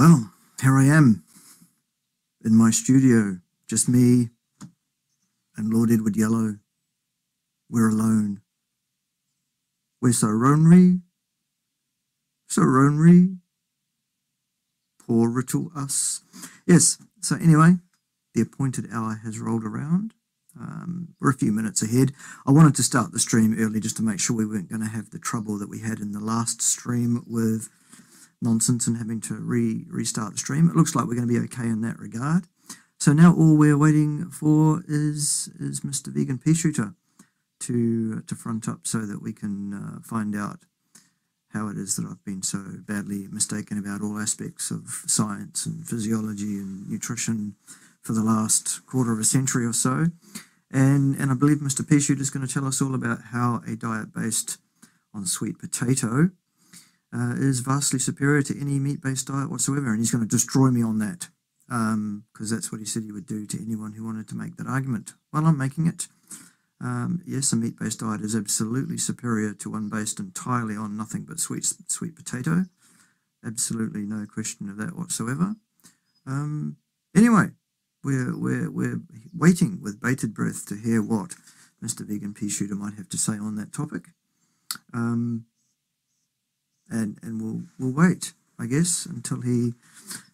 Well, here I am in my studio, just me and Lord Edward Yellow. We're alone. We're so lonely, so lonely. Poor little us. Yes, so anyway, the appointed hour has rolled around. Um, we're a few minutes ahead. I wanted to start the stream early just to make sure we weren't going to have the trouble that we had in the last stream with nonsense and having to re restart the stream. It looks like we're going to be okay in that regard. So now all we're waiting for is is Mr. Vegan Pea Shooter to to front up so that we can uh, find out how it is that I've been so badly mistaken about all aspects of science and physiology and nutrition for the last quarter of a century or so. And, and I believe Mr. Pea Shooter is going to tell us all about how a diet based on sweet potato uh, is vastly superior to any meat-based diet whatsoever, and he's going to destroy me on that because um, that's what he said he would do to anyone who wanted to make that argument. Well, I'm making it. Um, yes, a meat-based diet is absolutely superior to one based entirely on nothing but sweet sweet potato. Absolutely no question of that whatsoever. Um, anyway, we're, we're, we're waiting with bated breath to hear what Mr. Vegan Pea Shooter might have to say on that topic. Um, and and we'll we'll wait, I guess, until he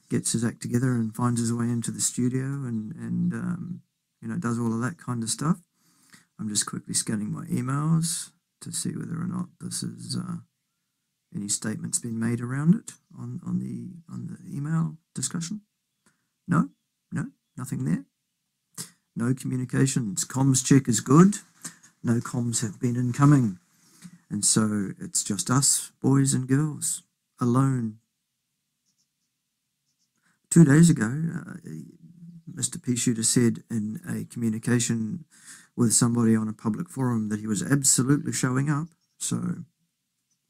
gets his act together and finds his way into the studio and and um, you know does all of that kind of stuff. I'm just quickly scanning my emails to see whether or not this is uh, any statements been made around it on on the on the email discussion. No, no, nothing there. No communications. Comms check is good. No comms have been incoming. And so it's just us, boys and girls, alone. Two days ago, uh, Mr. Shooter said in a communication with somebody on a public forum that he was absolutely showing up. So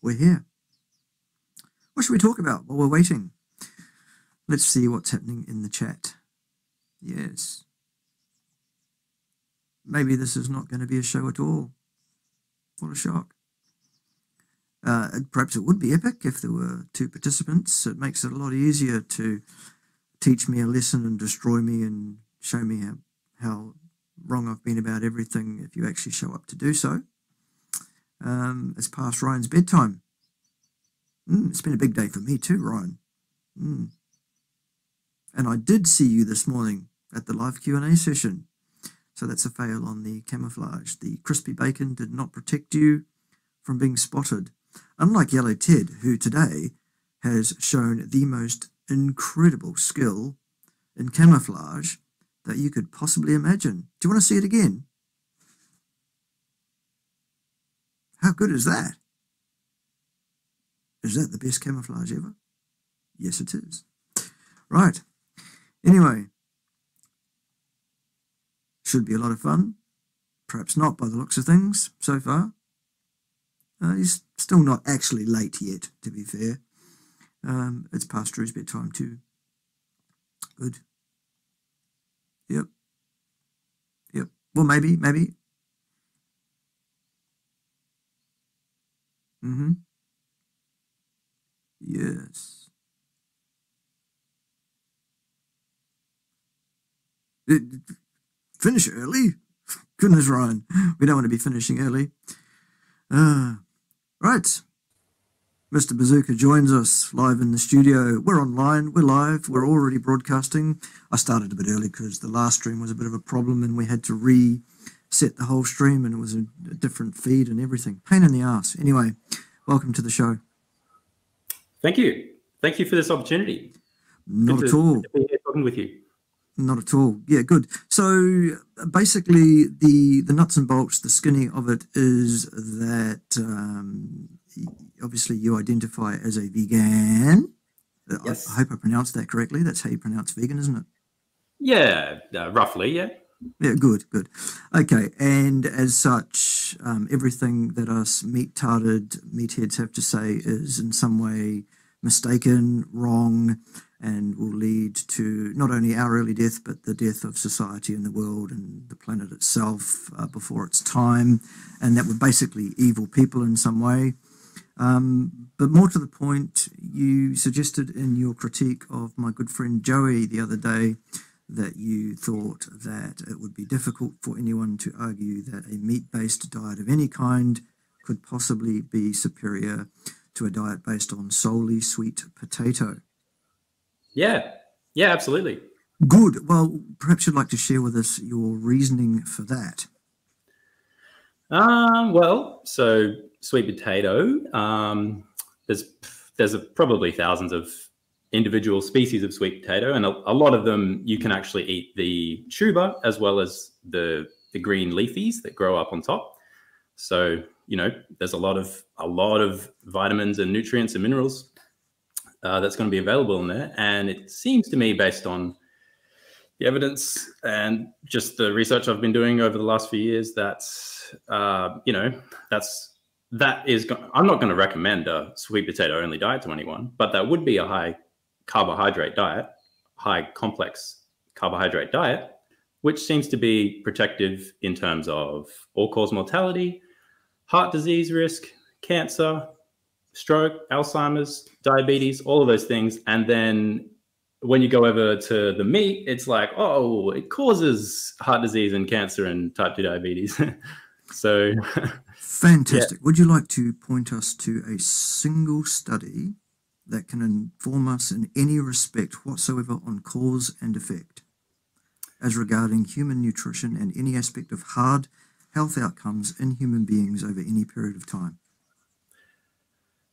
we're here. What should we talk about while we're waiting? Let's see what's happening in the chat. Yes. Maybe this is not going to be a show at all. What a shock. Uh, perhaps it would be epic if there were two participants. It makes it a lot easier to teach me a lesson and destroy me and show me how, how wrong I've been about everything if you actually show up to do so. Um, it's past Ryan's bedtime. Mm, it's been a big day for me too, Ryan. Mm. And I did see you this morning at the live Q&A session. So that's a fail on the camouflage. The crispy bacon did not protect you from being spotted. Unlike Yellow Ted, who today has shown the most incredible skill in camouflage that you could possibly imagine. Do you want to see it again? How good is that? Is that the best camouflage ever? Yes, it is. Right. Anyway, should be a lot of fun. Perhaps not by the looks of things so far. Uh, he's still not actually late yet, to be fair. Um, it's past Drew's bedtime too. Good. Yep. Yep. Well, maybe, maybe. Mm-hmm. Yes. Finish early? Goodness, Ryan. We don't want to be finishing early. Uh, right. Mr. Bazooka joins us live in the studio. We're online, we're live, we're already broadcasting. I started a bit early because the last stream was a bit of a problem and we had to reset the whole stream and it was a, a different feed and everything. Pain in the ass. Anyway, welcome to the show. Thank you. Thank you for this opportunity. Not good at to, all. To be here talking with you. Not at all. Yeah, good. So basically, the the nuts and bolts, the skinny of it is that um, obviously you identify as a vegan. Yes. I, I, hope I pronounced that correctly. That's how you pronounce vegan, isn't it? Yeah, uh, roughly. Yeah. Yeah, good, good. Okay, and as such, um, everything that us meat-tarded meatheads have to say is in some way mistaken, wrong, and will lead to not only our early death, but the death of society and the world and the planet itself uh, before its time. And that we're basically evil people in some way. Um, but more to the point, you suggested in your critique of my good friend Joey the other day that you thought that it would be difficult for anyone to argue that a meat based diet of any kind could possibly be superior to a diet based on solely sweet potato. Yeah, yeah, absolutely. Good. Well, perhaps you'd like to share with us your reasoning for that. Um, well, so sweet potato. Um, there's there's a, probably thousands of individual species of sweet potato, and a, a, lot of them you can actually eat the tuber as well as the the green leafies that grow up on top. So you know, there's a lot of a lot of vitamins and nutrients and minerals uh, that's going to be available in there, and it seems to me, based on the evidence and just the research I've been doing over the last few years, that uh, you know, that's that is. I'm not going to recommend a sweet potato only diet to anyone, but that would be a high carbohydrate diet, high complex carbohydrate diet, which seems to be protective in terms of all cause mortality, heart disease risk, cancer, stroke, Alzheimer's, diabetes, all of those things. And then when you go over to the meat, it's like, oh, it causes heart disease and cancer and type 2 diabetes. so fantastic. Yeah. Would you like to point us to a single study that can inform us in any respect whatsoever on cause and effect as regarding human nutrition and any aspect of hard health outcomes in human beings over any period of time?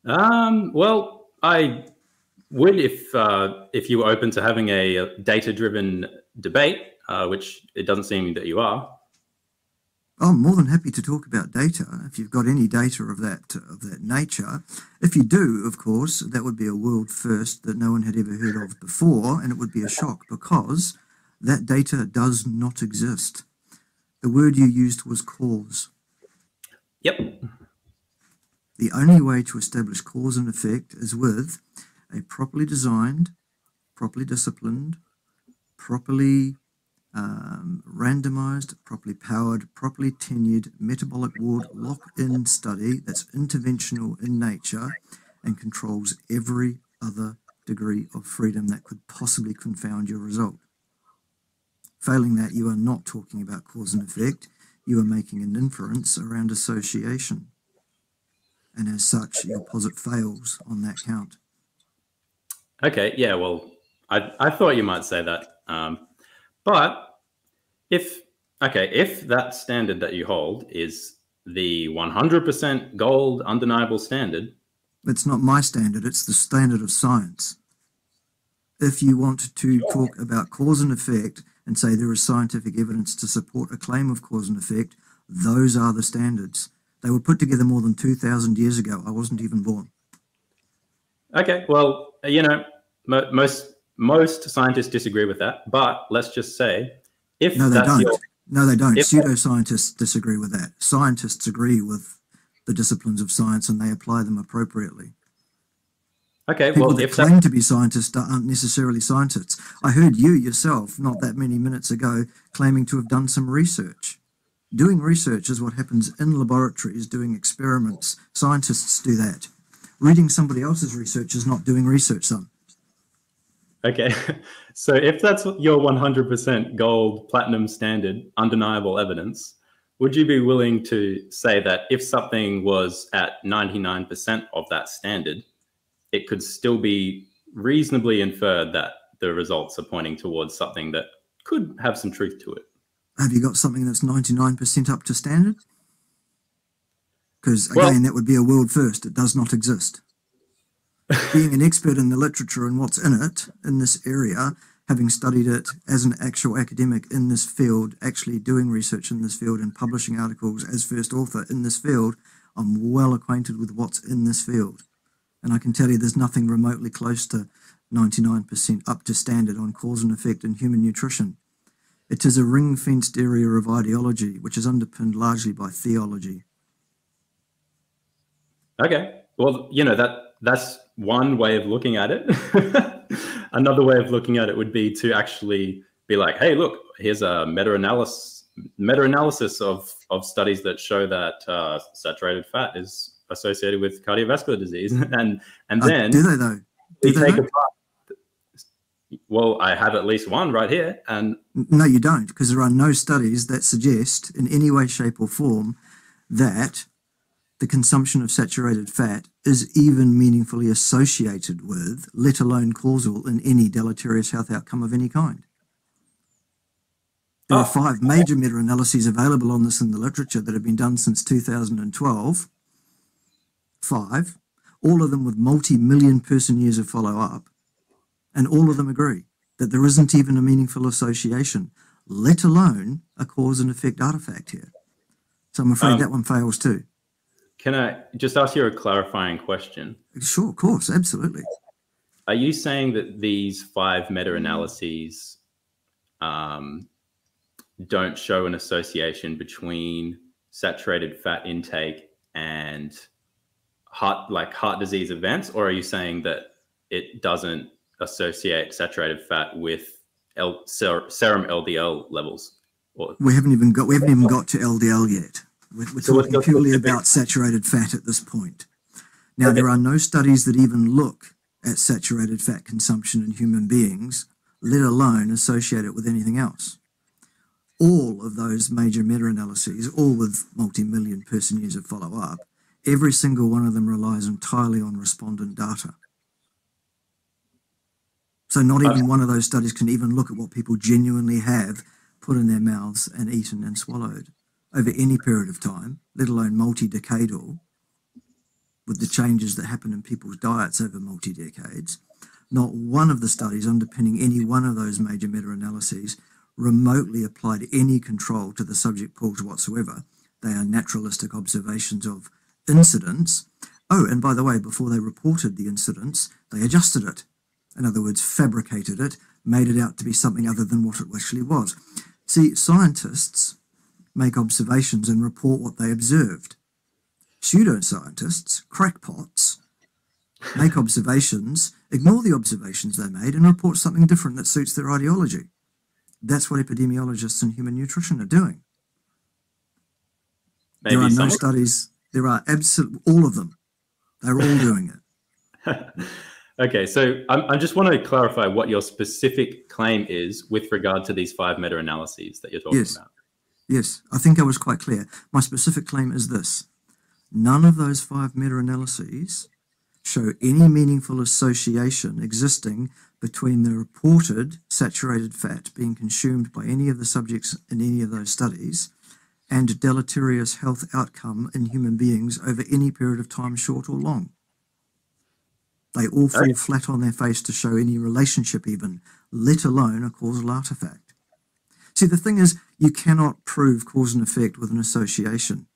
Um, well, I would if uh, if you were open to having a data-driven debate, uh, which it doesn't seem that you are. I'm more than happy to talk about data if you've got any data of that of that nature. If you do, of course, that would be a world first that no one had ever heard of before, and it would be a shock because that data does not exist. The word you used was cause. Yep. The only way to establish cause and effect is with a properly designed, properly disciplined, properly um, randomized, properly powered, properly tenured metabolic ward lock-in study that's interventional in nature and controls every other degree of freedom that could possibly confound your result. Failing that, you are not talking about cause and effect. You are making an inference around association. And as such, your posit fails on that count. Okay, yeah, well, I, I thought you might say that. Um, but if, okay, if that standard that you hold is the 100% gold undeniable standard. It's not my standard, it's the standard of science. If you want to talk about cause and effect, and say there is scientific evidence to support a claim of cause and effect, those are the standards. They were put together more than 2,000 years ago. I wasn't even born. Okay, well, you know, mo- most most scientists disagree with that, but let's just say if no, they don't. Your, no, they don't. Pseudoscientists disagree with that. Scientists agree with the disciplines of science and they apply them appropriately. Okay, People well, that claim that... to be scientists aren't necessarily scientists. I heard you yourself not that many minutes ago claiming to have done some research. Doing research is what happens in laboratories, doing experiments. Scientists do that. Reading somebody else's research is not doing research, son. Okay, so if that's your 100% gold platinum standard, undeniable evidence, would you be willing to say that if something was at 99% of that standard, it could still be reasonably inferred that the results are pointing towards something that could have some truth to it. Have you got something that's 99% up to standard? Because again, well, that would be a world first. It does not exist. Being an expert in the literature and what's in it in this area, having studied it as an actual academic in this field, actually doing research in this field and publishing articles as first author in this field, I'm well acquainted with what's in this field. And I can tell you there's nothing remotely close to 99% up to standard on cause and effect in human nutrition. It is a ring fenced area of ideology, which is underpinned largely by theology. Okay. Well, you know, that that's one way of looking at it. Another way of looking at it would be to actually be like, hey, look, here's a meta-analysis meta-analysis of, of studies that show that uh, saturated fat is associated with cardiovascular disease. and and Oh, then do they though? do they take though? Well, I have at least one right here, and No, you don't, because there are no studies that suggest in any way, shape, or form that the consumption of saturated fat is even meaningfully associated with, let alone causal, in any deleterious health outcome of any kind. There are Oh. five major meta analyses available on this in the literature that have been done since 2012. Five, all of them with multi million person years of follow up, and all of them agree that there isn't even a meaningful association, let alone a cause and effect artifact here. So I'm afraid Um, that one fails too. can I just ask you a clarifying question? Sure, of course, absolutely. Are you saying that these five meta-analyses um, don't show an association between saturated fat intake and heart, like heart disease events, or are you saying that it doesn't associate saturated fat with L- ser- serum LDL levels? Or We haven't even got we haven't even got to LDL yet. We're, we're So talking purely about saturated fat at this point. Now Okay. there are no studies that even look at saturated fat consumption in human beings, let alone associate it with anything else. All of those major meta-analyses, all with multi-million person years of follow-up, every single one of them relies entirely on respondent data. So not uh, even one of those studies can even look at what people genuinely have put in their mouths and eaten and swallowed over any period of time, let alone multi-decadal, with the changes that happen in people's diets over multi-decades. Not one of the studies underpinning any one of those major meta-analyses remotely applied any control to the subject pools whatsoever. They are naturalistic observations of incidents. Oh, and by the way, before they reported the incidents, they adjusted it. In other words, fabricated it, made it out to be something other than what it actually was. See, scientists make observations and report what they observed. Pseudoscientists, crackpots, make observations, ignore the observations they made, and report something different that suits their ideology. That's what epidemiologists and human nutrition are doing. maybe there are no studies. There are absolute all of them. They're all doing it. okay, so I, I just want to clarify what your specific claim is with regard to these five meta-analyses that you're talking Yes. about. Yes, I think I was quite clear. My specific claim is this none of those five meta analyses show any meaningful association existing between the reported saturated fat being consumed by any of the subjects in any of those studies and deleterious health outcome in human beings over any period of time, short or long. They all fall Okay. flat on their face to show any relationship, even, let alone a causal artifact. See, the thing is, you cannot prove cause and effect with an association.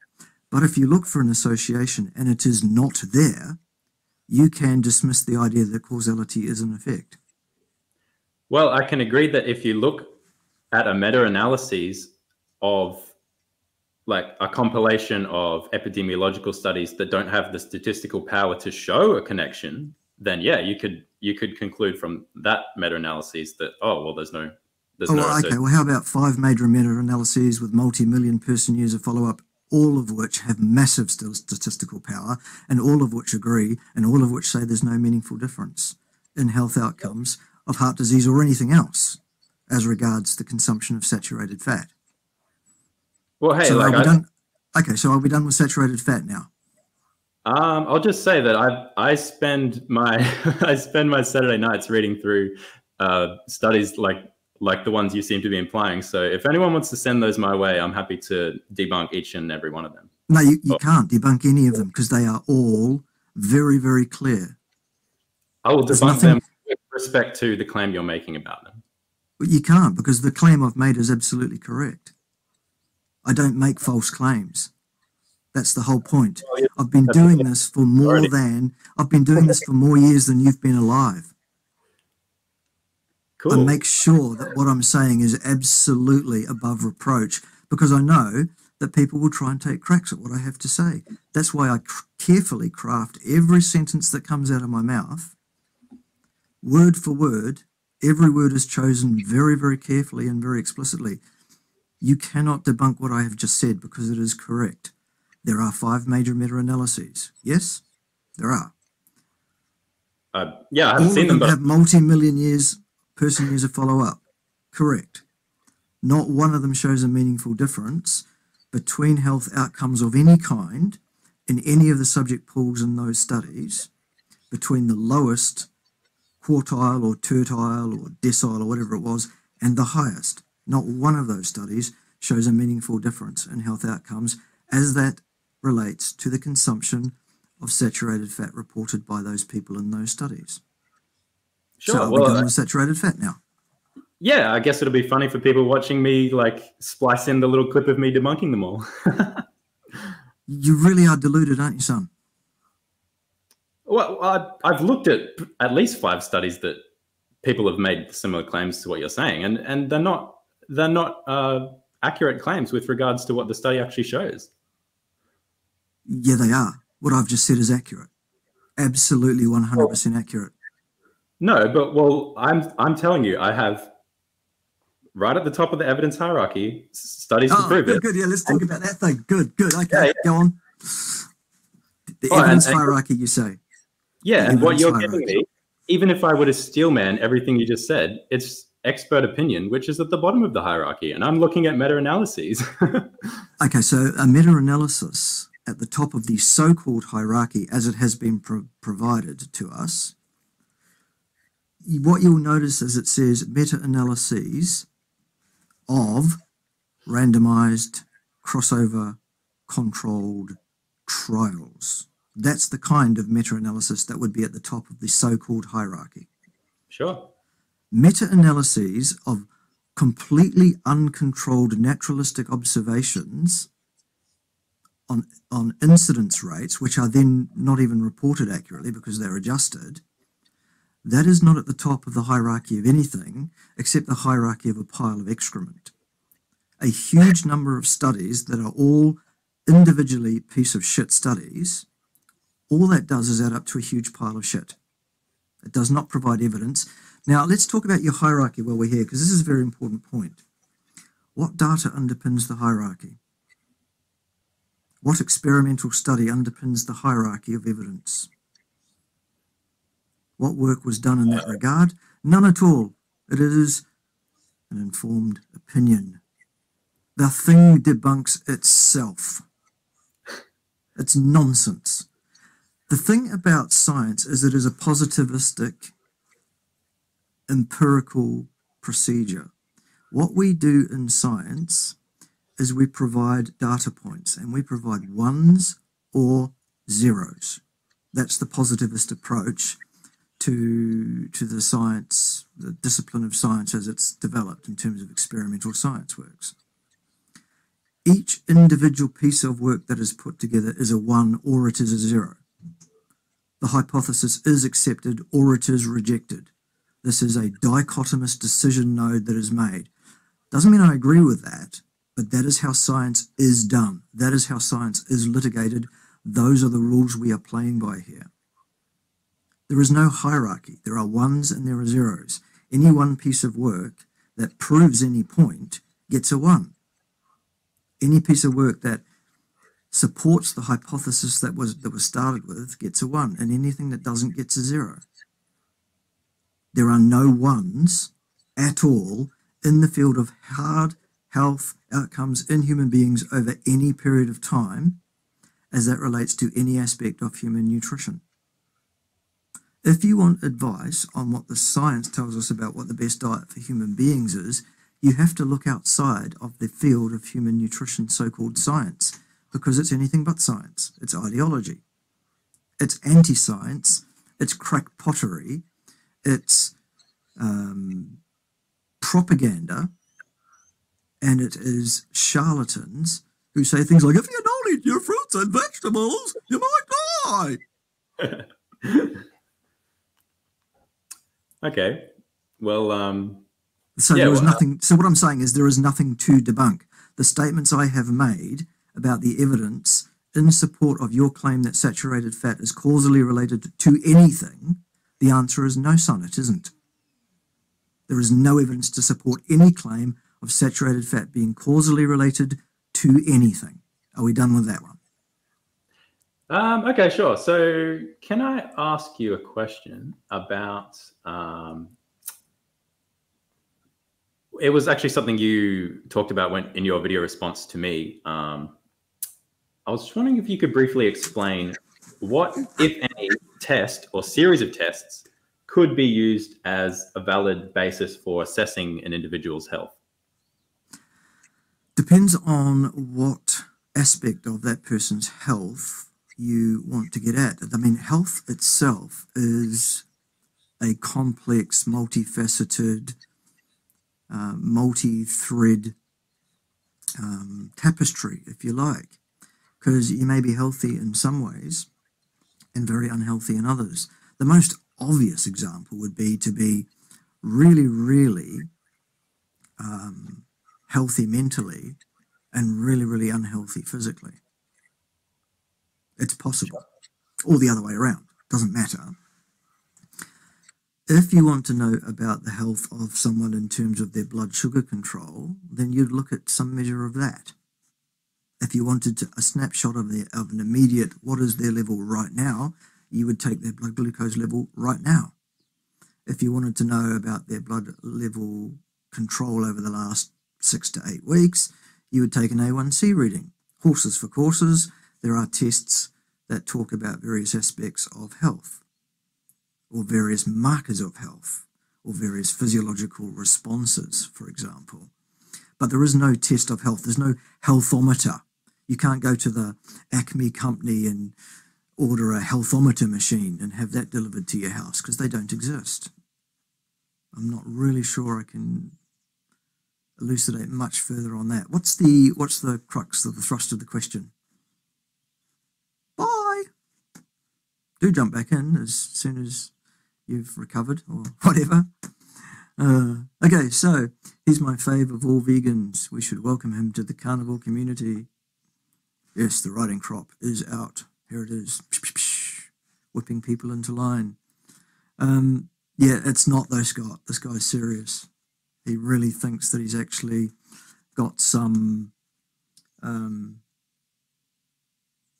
But if you look for an association and it is not there, you can dismiss the idea that causality is an effect. Well, I can agree that if you look at a meta-analysis of like a compilation of epidemiological studies that don't have the statistical power to show a connection, then yeah, you could you could conclude from that meta-analysis that oh well, there's no there's Oh, no well, okay. Well, how about five major meta-analyses with multi-million person years of follow-up, all of which have massive still statistical power, and all of which agree, and all of which say there's no meaningful difference in health outcomes of heart disease or anything else as regards the consumption of saturated fat. well, hey, so like are we I, done? Okay, so are we done with saturated fat now? Um, I'll just say that I I spend my I spend my Saturday nights reading through uh, studies like like the ones you seem to be implying. So if anyone wants to send those my way, I'm happy to debunk each and every one of them. No, you, you Oh. can't debunk any of them because they are all very, very clear. I will There's debunk nothing- them with respect to the claim you're making about them. But you can't because the claim I've made is absolutely correct. I don't make false claims. That's the whole point. I've been doing this for more than I've been doing this for more years than you've been alive. Cool. I make sure that what I'm saying is absolutely above reproach because I know that people will try and take cracks at what I have to say. That's why I carefully craft every sentence that comes out of my mouth, word for word. Every word is chosen very, very carefully and very explicitly. You cannot debunk what I have just said because it is correct. There are five major meta-analyses. Yes, there are. Uh, yeah, I haven't All seen them but have multi-million years, person years of follow-up. Correct. Not one of them shows a meaningful difference between health outcomes of any kind in any of the subject pools in those studies between the lowest quartile or tertile or decile or whatever it was and the highest. Not one of those studies shows a meaningful difference in health outcomes as that relates to the consumption of saturated fat reported by those people in those studies. sure. so are we well, done uh, with saturated fat now? yeah, I guess it'll be funny for people watching me like splice in the little clip of me debunking them all. You really are deluded, aren't you, son? well, I, I've looked at at least five studies that people have made similar claims to what you're saying, and and they're not they're not uh, accurate claims with regards to what the study actually shows. Yeah, they are. What I've just said is accurate. Absolutely 100% accurate. No, but well, I'm I'm telling you, I have right at the top of the evidence hierarchy studies to Oh, prove good, it. good. Yeah, let's talk about that thing. Good, good. Okay, Yeah, yeah. go on. The Oh, evidence and- hierarchy, you say. Yeah, and what you're hierarchy. giving me, even if I were to steelman everything you just said, it's expert opinion, which is at the bottom of the hierarchy, and I'm looking at meta-analyses. Okay, so a meta-analysis at the top of the so-called hierarchy, as it has been pro- provided to us, what you'll notice is it says meta-analyses of randomized crossover controlled trials. That's the kind of meta-analysis that would be at the top of the so-called hierarchy. sure. Meta-analyses of completely uncontrolled naturalistic observations on, on incidence rates, which are then not even reported accurately because they're adjusted, that is not at the top of the hierarchy of anything except the hierarchy of a pile of excrement. A huge number of studies that are all individually piece of shit studies, all that does is add up to a huge pile of shit. It does not provide evidence. Now, let's talk about your hierarchy while we're here, because this is a very important point. What data underpins the hierarchy? What experimental study underpins the hierarchy of evidence? What work was done in that regard? None at all. It is an informed opinion. The thing debunks itself. It's nonsense. The thing about science is it is a positivistic, empirical procedure. What we do in science is we provide data points and we provide ones or zeros. That's the positivist approach to, to the science, the discipline of science as it's developed in terms of experimental science works. Each individual piece of work that is put together is a one or it is a zero. The hypothesis is accepted or it is rejected. This is a dichotomous decision node that is made. Doesn't mean I agree with that, but that is how science is done. That is how science is litigated. Those are the rules we are playing by here. There is no hierarchy. There are ones and there are zeros. Any one piece of work that proves any point gets a one. Any piece of work that supports the hypothesis that was that was started with gets a one, and anything that doesn't gets a zero. There are no ones at all in the field of hard health outcomes in human beings over any period of time as that relates to any aspect of human nutrition. If you want advice on what the science tells us about what the best diet for human beings is, you have to look outside of the field of human nutrition, so called science, because it's anything but science. It's ideology. It's anti science. It's crackpottery. It's um, propaganda. And it is charlatans who say things like, if you don't eat your fruits and vegetables, you might die. Okay. Well, um, So Yeah, there is well, nothing. So what I'm saying is there is nothing to debunk. The statements I have made about the evidence in support of your claim that saturated fat is causally related to anything, the answer is no, son, it isn't. There is no evidence to support any claim of saturated fat being causally related to anything. Are we done with that one? Um, okay, sure. So, can I ask you a question about? Um, it was actually something you talked about when in your video response to me. Um, I was just wondering if you could briefly explain what, if any, test or series of tests could be used as a valid basis for assessing an individual's health. Depends on what aspect of that person's health you want to get at. I mean, health itself is a complex, multifaceted, uh, multi thread um, tapestry, if you like, because you may be healthy in some ways and very unhealthy in others. The most obvious example would be to be really, really um, healthy mentally and really, really unhealthy physically. It's possible. Or the other way around. Doesn't matter. If you want to know about the health of someone in terms of their blood sugar control, then you'd look at some measure of that. If you wanted to, a snapshot of, the, of an immediate, what is their level right now, you would take their blood glucose level right now. If you wanted to know about their blood level control over the last six to eight weeks, you would take an A1C reading. Horses for courses, there are tests that talk about various aspects of health or various markers of health or various physiological responses, for example. But there is no test of health. There's no healthometer. You can't go to the Acme company and order a healthometer machine and have that delivered to your house because they don't exist. I'm not really sure I can elucidate much further on that. What's the what's the crux of the thrust of the question? Bye. Do jump back in as soon as you've recovered or whatever. Uh, okay, so he's my fave of all vegans. We should welcome him to the carnivore community. Yes, the riding crop is out. Here it is, whipping people into line. Um, yeah, it's not though, Scott. This guy's serious. He really thinks that he's actually got some um,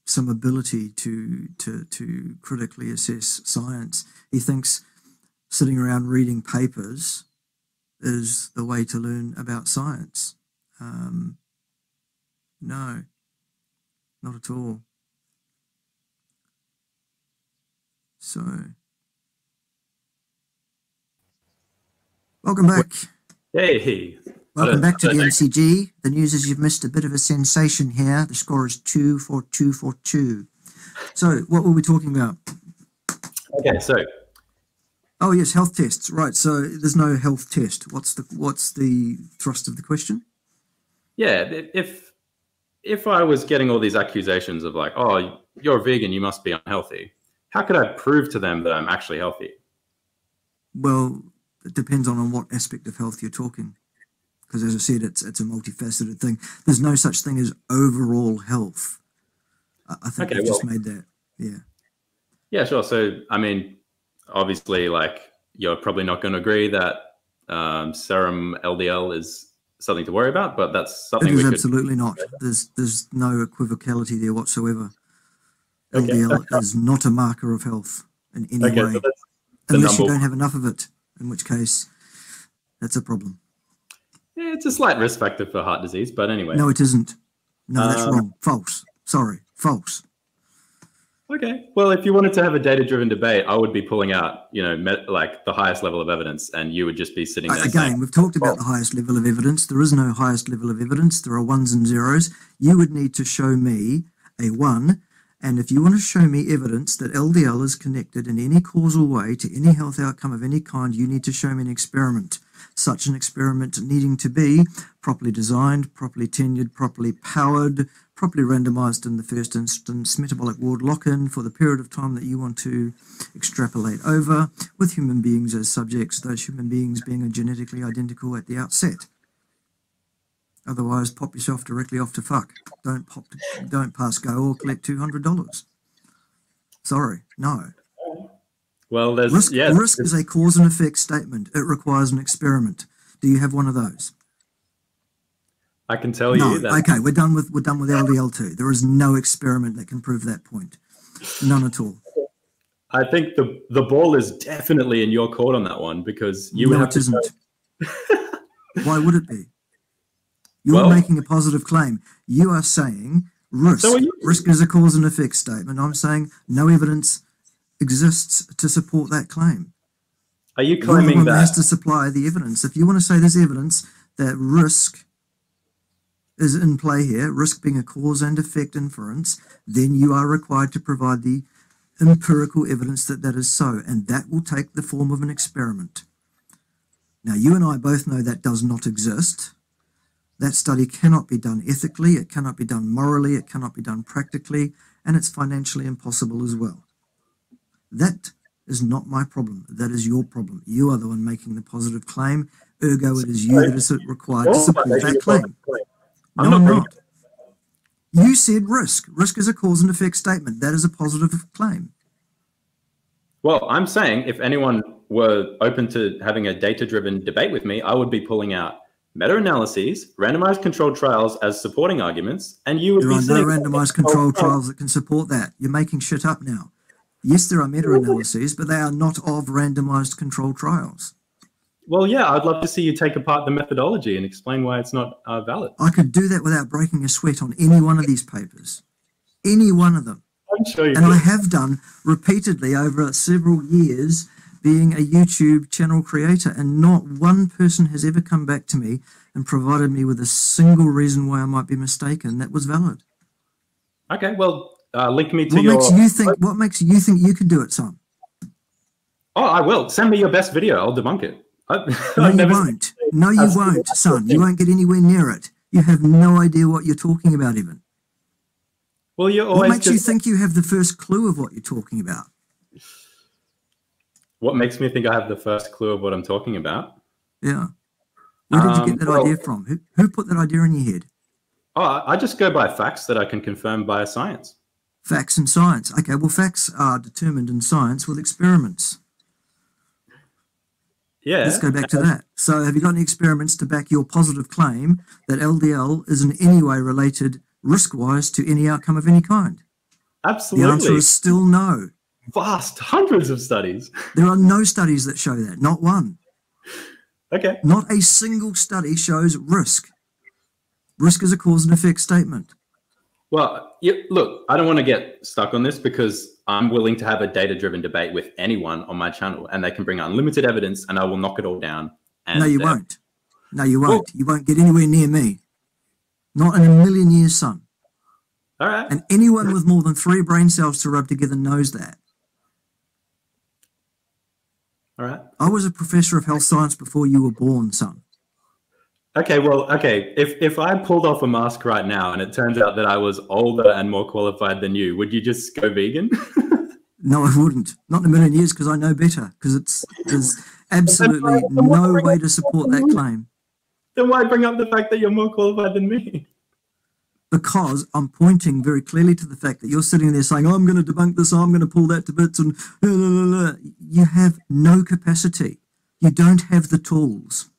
some ability to to to critically assess science. He thinks sitting around reading papers is the way to learn about science. Um, no, not at all. So, welcome back. Hey. Welcome back to the MCG. The news is you've missed a bit of a sensation here. The score is two for two for two. So, what were we talking about? Okay, so. Oh yes, health tests. Right. So there's no health test. What's the what's the thrust of the question? Yeah, if if I was getting all these accusations of like, oh, you're a vegan, you must be unhealthy how could I prove to them that I'm actually healthy? Well, it depends on, on what aspect of health you're talking. Because as I said, it's it's a multifaceted thing. There's no such thing as overall health. I, I think okay, you well, just made that. Yeah. Yeah, sure. So, I mean, obviously, like you're probably not going to agree that um, serum LDL is something to worry about, but that's something. It is absolutely not. There's there's no equivocality there whatsoever. LDL is not a marker of health in any okay, way, so unless you don't have enough of it, in which case that's a problem. Yeah, it's a slight risk factor for heart disease, but anyway. No, it isn't. No, that's um, wrong. False. Sorry, false. Okay. Well, if you wanted to have a data-driven debate, I would be pulling out, you know, met, like the highest level of evidence, and you would just be sitting there. Again, saying, we've talked about the highest level of evidence. There is no highest level of evidence. There are ones and zeros. You would need to show me a one and if you want to show me evidence that LDL is connected in any causal way to any health outcome of any kind, you need to show me an experiment. Such an experiment needing to be properly designed, properly tenured, properly powered, properly randomized in the first instance, metabolic ward lock-in for the period of time that you want to extrapolate over, with human beings as subjects, those human beings being genetically identical at the outset. Otherwise, pop yourself directly off to fuck. Don't pop. To, don't pass go or collect two hundred dollars. Sorry, no. Well, there's risk. Yeah, risk is a cause and effect statement. It requires an experiment. Do you have one of those? I can tell no. you that. Okay, we're done with we're done with LDL two. There is no experiment that can prove that point. None at all. I think the the ball is definitely in your court on that one because you would have it to isn't. Why would it be? You're Well- making a positive claim. You are saying risk. So are. Risk is a cause and effect statement. I'm saying no evidence exists to support that claim. Are you You're the claiming one that has to supply the evidence. If you want to say there's evidence that risk is in play here, risk being a cause and effect inference, then you are required to provide the empirical evidence that that is so, and that will take the form of an experiment. Now, you and I both know that does not exist. That study cannot be done ethically, it cannot be done morally, it cannot be done practically, and it's financially impossible as well. That is not my problem. That is your problem. You are the one making the positive claim. Ergo, it is you that is required to support that claim. No, I'm not. You said risk. Risk is a cause and effect statement. That is a positive claim. Well, I'm saying if anyone were open to having a data-driven debate with me, I would be pulling out meta-analyses, randomized controlled trials as supporting arguments, and you would There are no randomized controlled trials that can support that. You're making shit up now. Yes, there are meta analyses, but they are not of randomized controlled trials. Well, yeah, I'd love to see you take apart the methodology and explain why it's not uh, valid. I could do that without breaking a sweat on any one of these papers. Any one of them. I'm sure you And I have done repeatedly over several years being a YouTube channel creator, and not one person has ever come back to me and provided me with a single reason why I might be mistaken that was valid. Okay, well, uh, link me to What your. makes you think? What makes you think you could do it, son? Oh, I will. Send me your best video. I'll debunk it. I, No, you won't. No, you won't, son. You won't get anywhere near it. You have no idea what you're talking about, even. Well, you're always. What makes you think you have the first clue of what you're talking about? What makes me think I have the first clue of what I'm talking about? Yeah. Where did you Um, get that well- idea from? Who, who put that idea in your head? Oh, I I just go by facts that I can confirm by science. Facts and science. Okay, well, facts are determined in science with experiments. Yeah. Let's go back to that. So, have you got any experiments to back your positive claim that LDL is in any way related risk wise to any outcome of any kind? Absolutely. The answer is still no. Vast hundreds of studies. There are no studies that show that, not one. Okay. Not a single study shows risk. Risk is a cause and effect statement. Well, you, look, I don't want to get stuck on this because I'm willing to have a data-driven debate with anyone on my channel, and they can bring unlimited evidence, and I will knock it all down. And no, you uh, won't. No, you won't. You won't get anywhere near me. Not in a million years, son. All right. And anyone with more than three brain cells to rub together knows that. All right. I was a professor of health science before you were born, son. Okay. Well, okay. If if I pulled off a mask right now, and it turns out that I was older and more qualified than you, would you just go vegan? No, I wouldn't. Not in a million years because I know better. Because it's there's absolutely no way to support that claim. then why bring up the fact that you're more qualified than me? Because I'm pointing very clearly to the fact that you're sitting there saying, oh, I'm going to debunk this, I'm going to pull that to bits, and la, la, la, la." you have no capacity. You don't have the tools.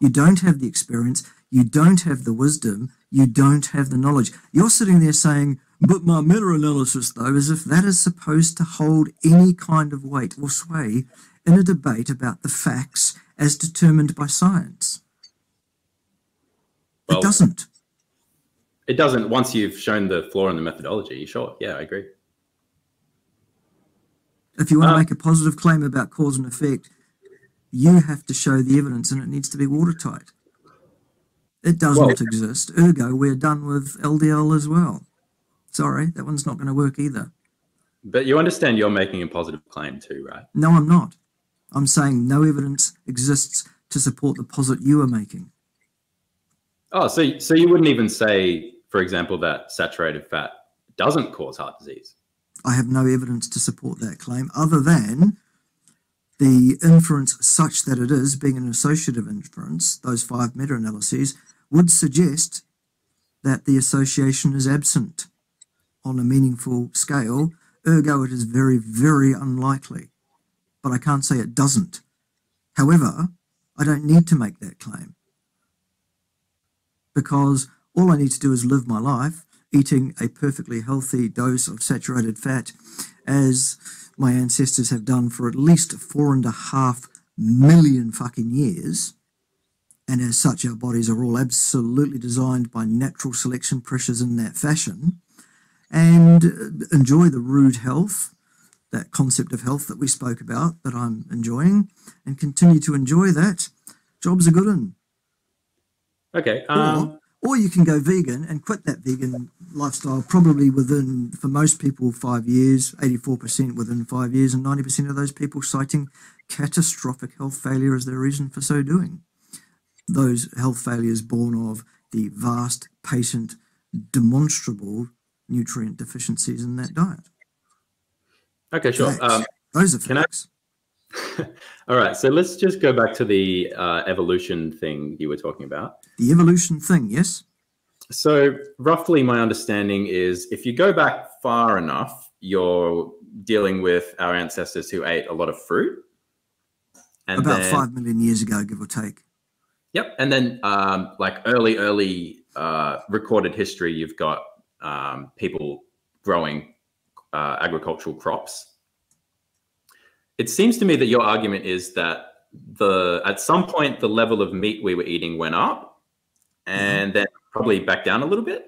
You don't have the experience. You don't have the wisdom. You don't have the knowledge. You're sitting there saying, but my meta analysis, though, as if that is supposed to hold any kind of weight or sway in a debate about the facts as determined by science. Well, it doesn't. It doesn't. Once you've shown the flaw in the methodology, sure. Yeah, I agree. If you want to Um, make a positive claim about cause and effect, you have to show the evidence and it needs to be watertight. It does Well- not exist. Ergo, we're done with LDL as well. Sorry, that one's not going to work either. But you understand you're making a positive claim too, right? No, I'm not. I'm saying no evidence exists to support the posit you are making. Oh, so so you wouldn't even say, for example, that saturated fat doesn't cause heart disease. I have no evidence to support that claim other than the inference such that it is, being an associative inference, those five meta analyses, would suggest that the association is absent on a meaningful scale. Ergo, it is very, very unlikely. But I can't say it doesn't. However, I don't need to make that claim because all I need to do is live my life eating a perfectly healthy dose of saturated fat, as my ancestors have done for at least four and a half million fucking years. And as such, our bodies are all absolutely designed by natural selection pressures in that fashion. And uh, enjoy the rude health, that concept of health that we spoke about, that I'm enjoying, and continue to enjoy that. Job's a good one. Okay. Um, or, you can go vegan and quit that vegan lifestyle probably within, for most people, five years, 84% within five years, and 90% of those people citing catastrophic health failure as their reason for so doing. Those health failures born of the vast, patient, demonstrable nutrient deficiencies in that diet. Okay, sure. Um, Those are facts. All right, so let's just go back to the uh, evolution thing you were talking about. The evolution thing, yes. So, roughly, my understanding is if you go back far enough, you're dealing with our ancestors who ate a lot of fruit. And About then, five million years ago, give or take. Yep. And then, um, like early, early uh, recorded history, you've got um, people growing uh, agricultural crops. It seems to me that your argument is that the at some point the level of meat we were eating went up, and then probably back down a little bit.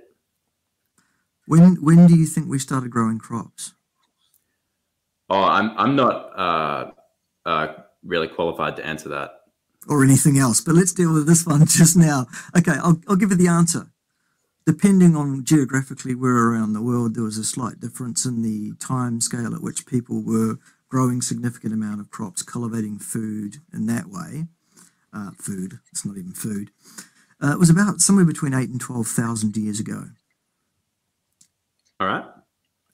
When when do you think we started growing crops? Oh, I'm I'm not uh, uh, really qualified to answer that. Or anything else, but let's deal with this one just now. Okay, I'll I'll give you the answer depending on geographically where around the world, there was a slight difference in the time scale at which people were growing significant amount of crops, cultivating food in that way. Uh, food, it's not even food. Uh, it was about somewhere between eight and 12,000 years ago. All right.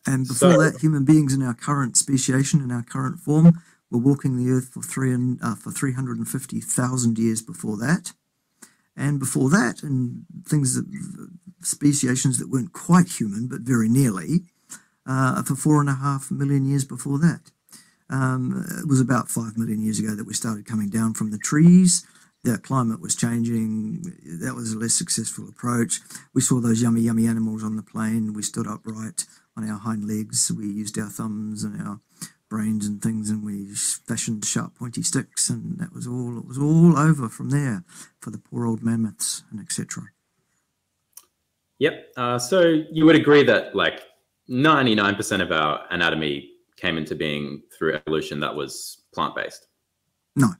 And before so, that, human beings in our current speciation, in our current form, were walking the earth for, three and, uh, for 350,000 years before that. And before that, and things that speciations that weren't quite human, but very nearly, uh, for four and a half million years before that. Um, it was about five million years ago that we started coming down from the trees. The climate was changing. That was a less successful approach. We saw those yummy, yummy animals on the plain. We stood upright on our hind legs. We used our thumbs and our brains and things, and we fashioned sharp, pointy sticks, and that was all. It was all over from there for the poor old mammoths and etc. Yep. Uh, so you would agree that like 99% of our anatomy came into being through evolution that was plant based. No.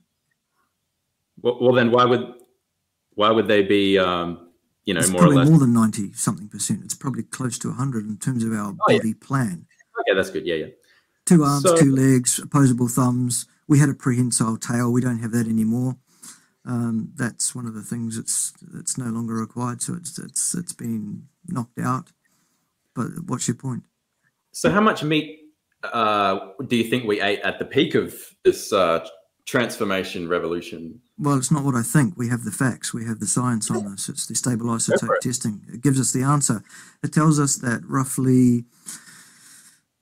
Well, well, then why would why would they be um, you know it's more or less more than 90 something percent. It's probably close to 100 in terms of our oh, body yeah. plan. Okay, that's good. Yeah, yeah. Two arms, so, two legs, opposable thumbs. We had a prehensile tail. We don't have that anymore um, that's one of the things that's that's no longer required. So it's it's it's been knocked out. But what's your point? So how much meat uh, do you think we ate at the peak of this uh, transformation revolution? Well, it's not what I think. We have the facts. We have the science on this. It's the stable isotope testing. It gives us the answer. It tells us that roughly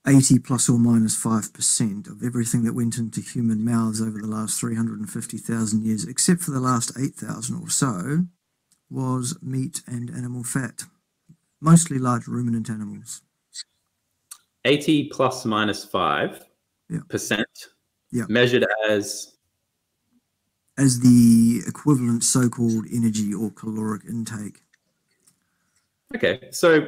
80 plus or minus 5% of everything that went into human mouths over the last 350,000 years, except for the last 8,000 or so, was meat and animal fat, mostly large ruminant animals. 80 plus minus 5 yeah. percent yeah. measured as as the equivalent so-called energy or caloric intake. Okay, so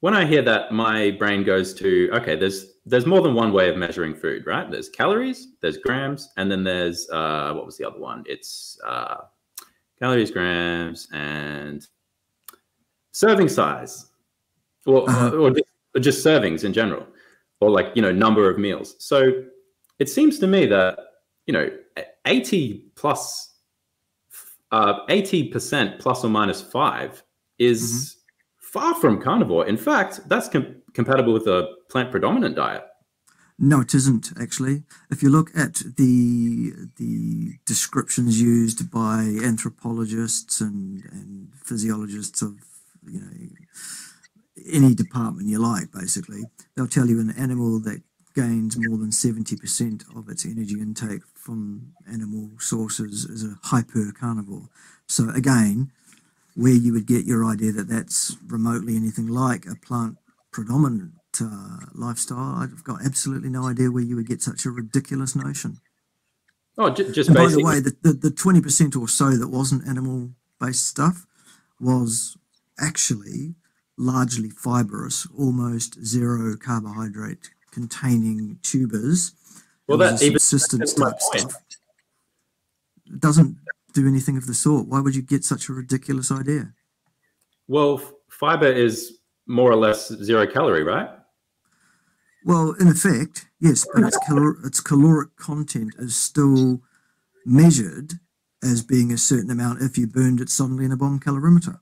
when I hear that, my brain goes to okay. There's there's more than one way of measuring food, right? There's calories, there's grams, and then there's uh, what was the other one? It's uh, calories, grams, and serving size, or, uh-huh. or, or just servings in general, or like you know number of meals. So it seems to me that you know 80 plus uh, 80% plus or minus five is mm-hmm far from carnivore. In fact, that's com- compatible with a plant predominant diet. No, it isn't actually. If you look at the the descriptions used by anthropologists and, and physiologists of you know any department you like, basically, they'll tell you an animal that gains more than seventy percent of its energy intake from animal sources is a hyper carnivore. So again, where you would get your idea that that's remotely anything like a plant predominant uh, lifestyle. I've got absolutely no idea where you would get such a ridiculous notion. Oh, just by the way, the, the, the 20% or so that wasn't animal based stuff was actually largely fibrous, almost zero carbohydrate containing tubers. Well, that even subsistence type stuff. It doesn't do anything of the sort. Why would you get such a ridiculous idea? Well, fiber is more or less zero calorie, right? Well, in effect, yes, but its, calor- its caloric content is still measured as being a certain amount if you burned it suddenly in a bomb calorimeter.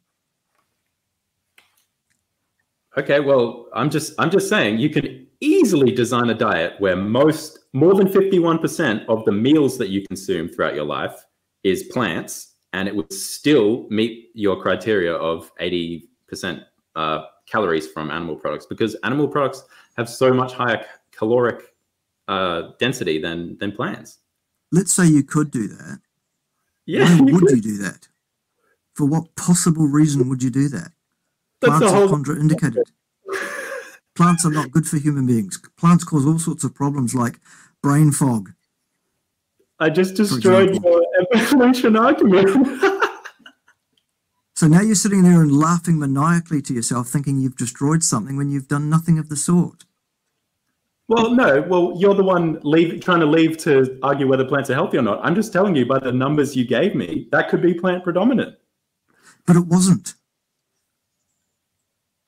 Okay, well, I'm just I'm just saying you could easily design a diet where most more than 51% of the meals that you consume throughout your life is plants and it would still meet your criteria of 80% uh, calories from animal products because animal products have so much higher caloric uh, density than than plants. Let's say you could do that. Yeah, Why you would could. you do that? For what possible reason would you do that? That's Plants are whole contraindicated. Plants are not good for human beings. Plants cause all sorts of problems like brain fog. I just destroyed your evolution argument. So now you're sitting there and laughing maniacally to yourself, thinking you've destroyed something when you've done nothing of the sort. well, no. Well, you're the one leave, trying to leave to argue whether plants are healthy or not. I'm just telling you by the numbers you gave me, that could be plant predominant. But it wasn't.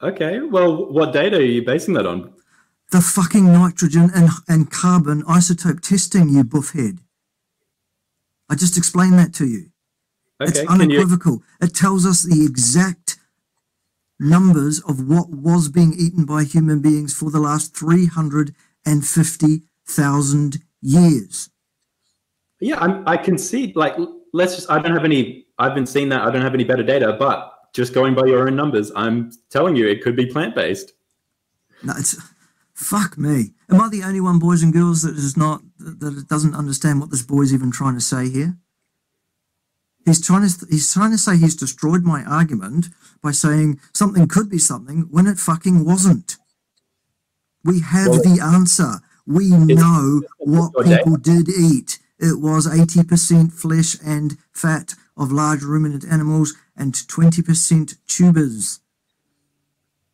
Okay. Well, what data are you basing that on? The fucking nitrogen and, and carbon isotope testing, you buffhead. I just explained that to you. it's Okay. You? unequivocal. It tells us the exact numbers of what was being eaten by human beings for the last 350,000 years. Yeah, I'm, I can see. Like, let's just. I don't have any. I've been seeing that. I don't have any better data, but just going by your own numbers, I'm telling you, it could be plant based. No, it's fuck me. Am I the only one, boys and girls, that is not that doesn't understand what this boy's even trying to say here? He's trying to he's trying to say he's destroyed my argument by saying something could be something when it fucking wasn't. We have Well, the answer. We know what people did eat. It was 80% flesh and fat of large ruminant animals and 20% tubers.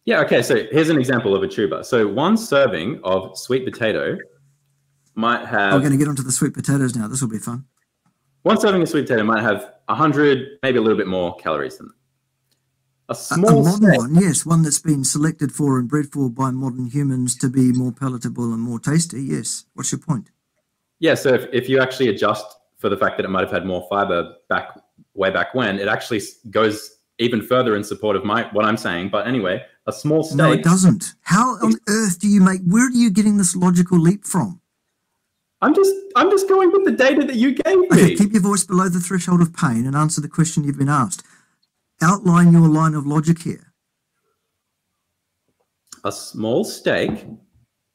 Yeah. Okay. So here's an example of a tuber. So one serving of sweet potato might have I'm going to get onto the sweet potatoes now. This will be fun. one serving of sweet potato might have 100, maybe a little bit more calories than that. A A- small a modern steak- one, yes, one that's been selected for and bred for by modern humans to be more palatable and more tasty. Yes. What's your point? Yeah, so if, if you actually adjust for the fact that it might have had more fiber back way back when, it actually goes even further in support of my what I'm saying. But anyway, a small steak. No, it doesn't. How on earth do you make? Where are you getting this logical leap from? I'm just I'm just going with the data that you gave me. Okay, keep your voice below the threshold of pain and answer the question you've been asked. Outline your line of logic here. a small steak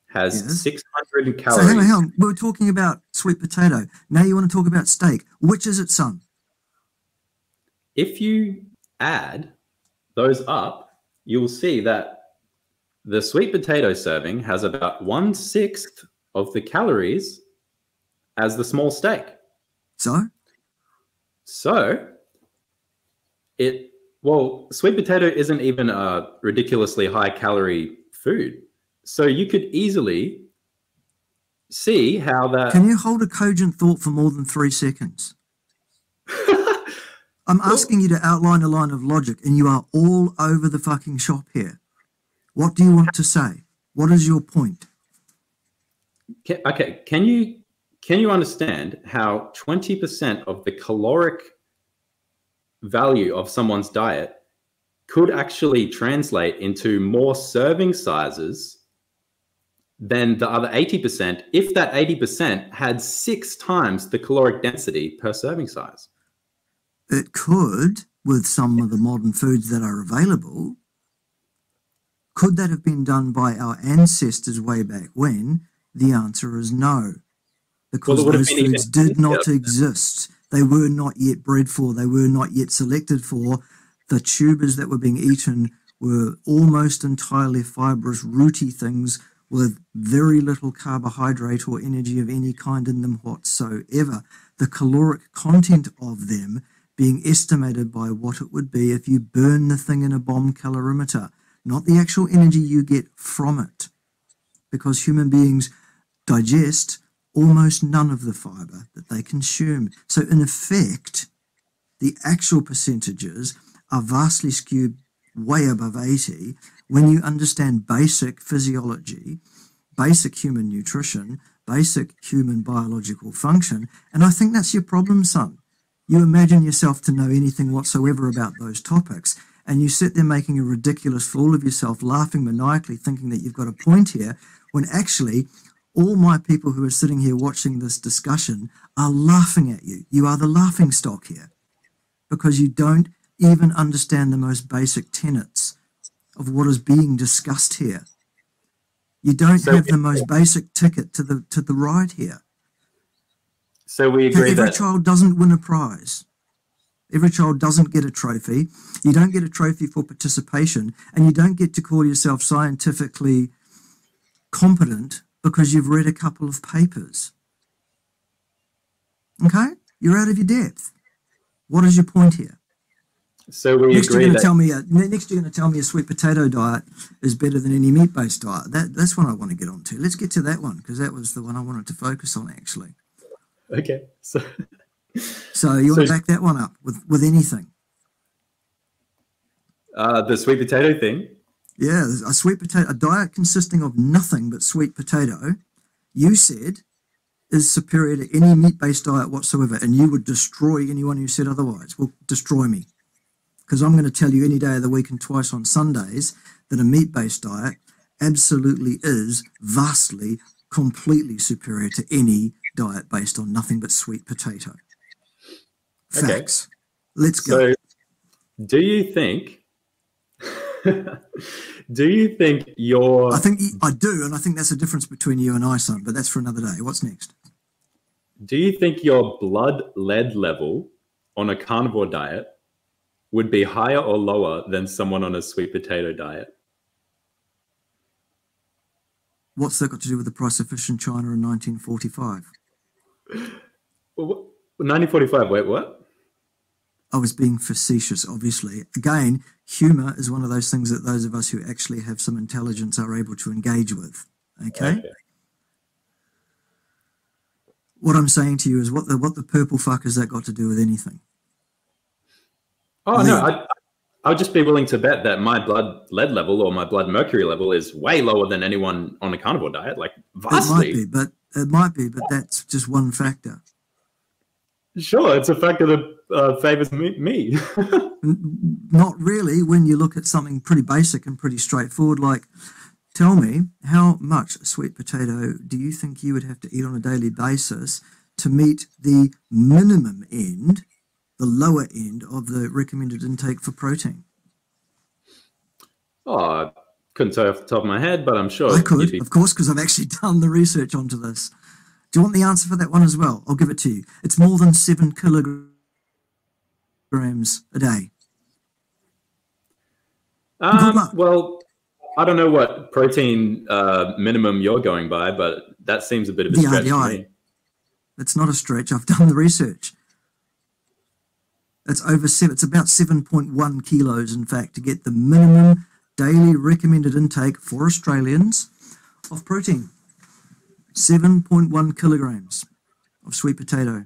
has Yes. 600 So calories. hang on, hang on. We were talking about sweet potato. Now you want to talk about steak. Which is it, son? If you add those up, you'll see that the sweet potato serving has about one sixth of the calories as the small steak. So So it well, sweet potato isn't even a ridiculously high calorie food. So you could easily see how that can you hold a cogent thought for more than three seconds? I'm asking you to outline a line of logic, and you are all over the fucking shop here. What do you want to say? What is your point? Ca- okay, can you can you understand how 20% of the caloric value of someone's diet could actually translate into more serving sizes than the other 80% if that 80% had six times the caloric density per serving size? It could, with some of the modern foods that are available. Could that have been done by our ancestors way back when? The answer is no. Because have those foods did not exist. They were not yet bred for, they were not yet selected for. the tubers that were being eaten were almost entirely fibrous, rooty things with very little carbohydrate or energy of any kind in them whatsoever. The caloric content of them being estimated by what it would be if you burn the thing in a bomb calorimeter, not the actual energy you get from it. Because human beings digest almost none of the fiber that they consume. So, in effect, the actual percentages are vastly skewed way above 80 when you understand basic physiology, basic human nutrition, basic human biological function. And I think that's your problem, son. You imagine yourself to know anything whatsoever about those topics, and you sit there making a ridiculous fool of yourself, laughing maniacally, thinking that you've got a point here, when actually all my people who are sitting here watching this discussion are laughing at you. You are the laughing stock here because you don't even understand the most basic tenets of what is being discussed here. You don't so have the most basic ticket to the to the ride here. So we agree every that child doesn't win a prize. Every child doesn't get a trophy. You don't get a trophy for participation, and you don't get to call yourself scientifically competent because you've read a couple of papers. Okay? You're out of your depth. What is your point here? So we next agree you're going that to tell me a, next you're going to tell me a sweet potato diet is better than any meat-based diet. That that's one I want to get onto. Let's get to that one because that was the one I wanted to focus on actually. okay. So So you want to back that one up with with anything? uh, the sweet potato thing. Yeah, a sweet potato, a diet consisting of nothing but sweet potato, you said is superior to any meat based diet whatsoever, and you would destroy anyone who said otherwise. Well, destroy me. Because I'm going to tell you any day of the week and twice on Sundays that a meat based diet absolutely is vastly, completely superior to any diet based on nothing but sweet potato. Okay. Facts. Let's go. So do you think do you think your I think I do, and I think that's the difference between you and I, son. But that's for another day. What's next? do you think your blood lead level on a carnivore diet would be higher or lower than someone on a sweet potato diet? What's that got to do with the price of fish in China in 1945? Well, 1945, wait, what? I was being facetious, obviously. Again, humor is one of those things that those of us who actually have some intelligence are able to engage with. Okay. What I'm saying to you is, what the what the purple fuck has that got to do with anything? Oh no, I, I would just be willing to bet that my blood lead level or my blood mercury level is way lower than anyone on a carnivore diet, like It might vastly. be, but it might be, but that's just one factor. Sure, it's a factor that uh, favors me. me. Not really when you look at something pretty basic and pretty straightforward, like tell me how much sweet potato do you think you would have to eat on a daily basis to meet the minimum end, the lower end of the recommended intake for protein? oh, couldn't say off the top of my head, but I'm sure I could, be- of course, because I've actually done the research onto this. Do you want the answer for that one as well? I'll give it to you. It's more than seven kilograms a day. Um, well, I don't know what protein uh, minimum you're going by, but that seems a bit of a The stretch RDI. It's not a stretch. I've done the research. It's over seven. It's about seven point one kilos, in fact, to get the minimum daily recommended intake for Australians of protein. Seven point one kilograms of sweet potato,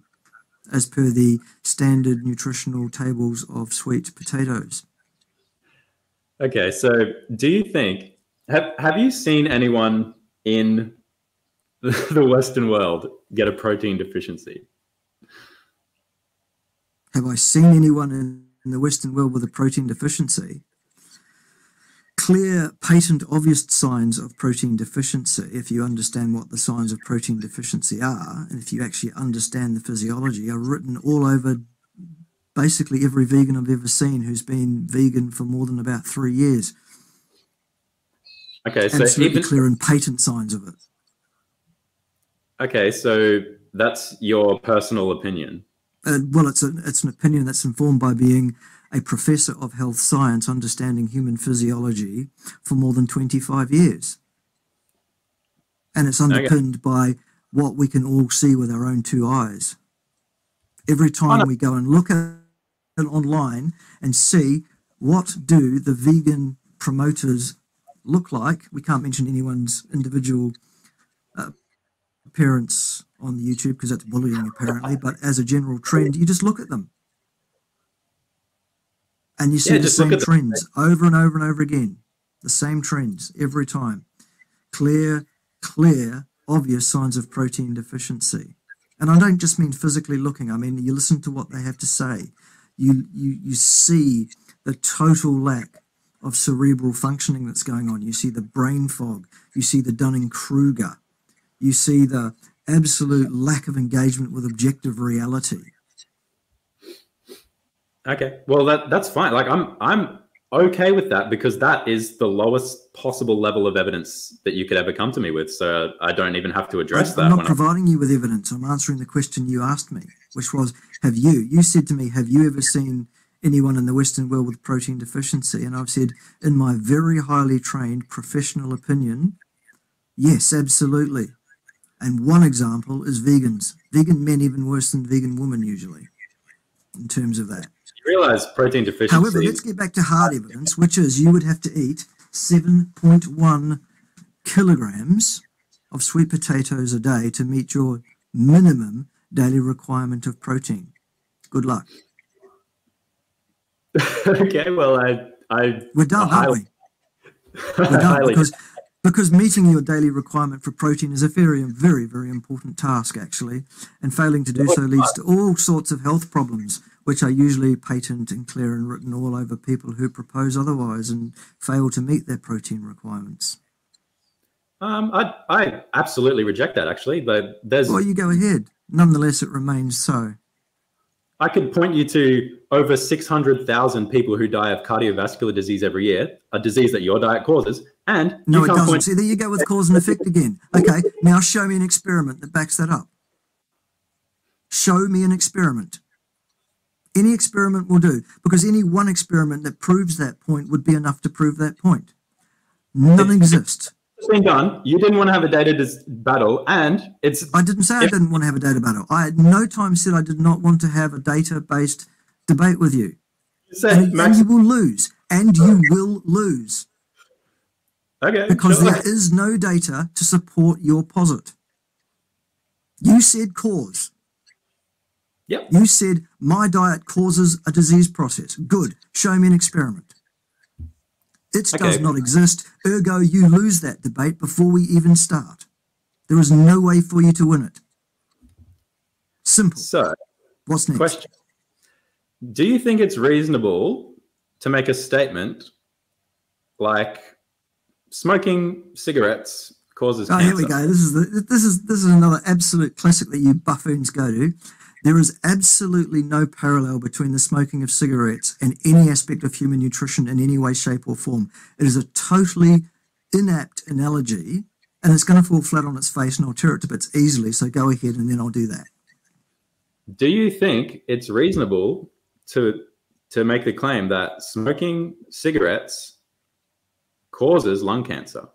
as per the standard nutritional tables of sweet potatoes. Okay, so do you think have have you seen anyone in the, the Western world get a protein deficiency? Have I seen anyone in, in the Western world with a protein deficiency? Clear, patent, obvious signs of protein deficiency, if you understand what the signs of protein deficiency are, and if you actually understand the physiology, are written all over basically every vegan I've ever seen who's been vegan for more than about three years. Okay, so Absolutely even clear and patent signs of it. okay, so that's your personal opinion. uh, well, it's a, it's an opinion that's informed by being a professor of health science understanding human physiology for more than 25 years. And it's underpinned okay. by what we can all see with our own two eyes. Every time we go and look at it online and see what do the vegan promoters look like, we can't mention anyone's individual uh, appearance on the YouTube because that's bullying apparently, but as a general trend, you just look at them. And you see yeah, the same trends over and over and over again. The same trends every time. Clear, clear, obvious signs of protein deficiency. And I don't just mean physically looking, I mean you listen to what they have to say. You you you see the total lack of cerebral functioning that's going on. You see the brain fog, you see the Dunning Kruger, you see the absolute lack of engagement with objective reality. Okay, well that that's fine. Like I'm I'm okay with that because that is the lowest possible level of evidence that you could ever come to me with. So I don't even have to address I'm that. I'm not providing I'm... you with evidence. I'm answering the question you asked me, which was, have you? You said to me, have you ever seen anyone in the Western world with protein deficiency? And I've said, in my very highly trained professional opinion, yes, absolutely. And one example is vegans. Vegan men even worse than vegan women usually, in terms of that. Realize protein deficiency. However, let's get back to hard evidence, which is you would have to eat 7.1 kilograms of sweet potatoes a day to meet your minimum daily requirement of protein. Good luck. okay, well, I, I we're done, aren't we? We're done because because meeting your daily requirement for protein is a very, very, very important task, actually, and failing to do so leads to all sorts of health problems, which are usually patent and clear and written all over people who propose otherwise and fail to meet their protein requirements. Um, I, I absolutely reject that, actually, but there's. Well, you go ahead. Nonetheless, it remains so. I could point you to over 600,000 people who die of cardiovascular disease every year, a disease that your diet causes. And no, it doesn't. Point- See, there you go with cause and effect again. Okay, now show me an experiment that backs that up. Show me an experiment. Any experiment will do, because any one experiment that proves that point would be enough to prove that point. None exist it's been done. You didn't want to have a data dis- battle, and it's. I didn't say I didn't want to have a data battle. I at no time said I did not want to have a data-based debate with you. you said, and, Max- and, you will lose, and you will lose. Okay. Because sure. there is no data to support your posit. You said cause. Yep. You said my diet causes a disease process. Good. Show me an experiment. It okay. does not exist. Ergo, you lose that debate before we even start. There is no way for you to win it. Simple. So, what's next? Question. Do you think it's reasonable to make a statement like smoking cigarettes causes oh, cancer? here we go. This is the, this is this is another absolute classic that you buffoons go to. There is absolutely no parallel between the smoking of cigarettes and any aspect of human nutrition in any way, shape, or form. It is a totally inapt analogy, and it's going to fall flat on its face, and I'll tear it to bits easily. So go ahead, and then I'll do that. Do you think it's reasonable to to make the claim that smoking cigarettes causes lung cancer?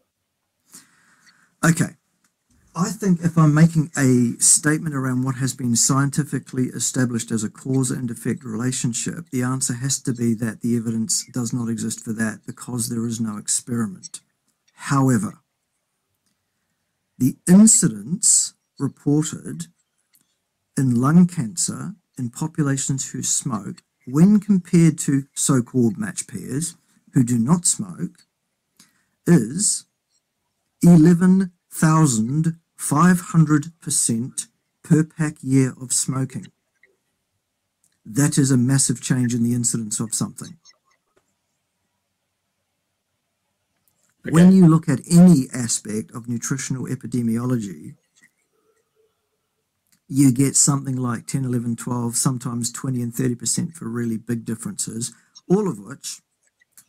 Okay. I think if I'm making a statement around what has been scientifically established as a cause and effect relationship, the answer has to be that the evidence does not exist for that because there is no experiment. However, the incidence reported in lung cancer in populations who smoke, when compared to so called match pairs who do not smoke, is 11,000 500% per pack year of smoking. That is a massive change in the incidence of something. Okay. When you look at any aspect of nutritional epidemiology, you get something like 10, 11, 12, sometimes 20 and 30% for really big differences, all of which,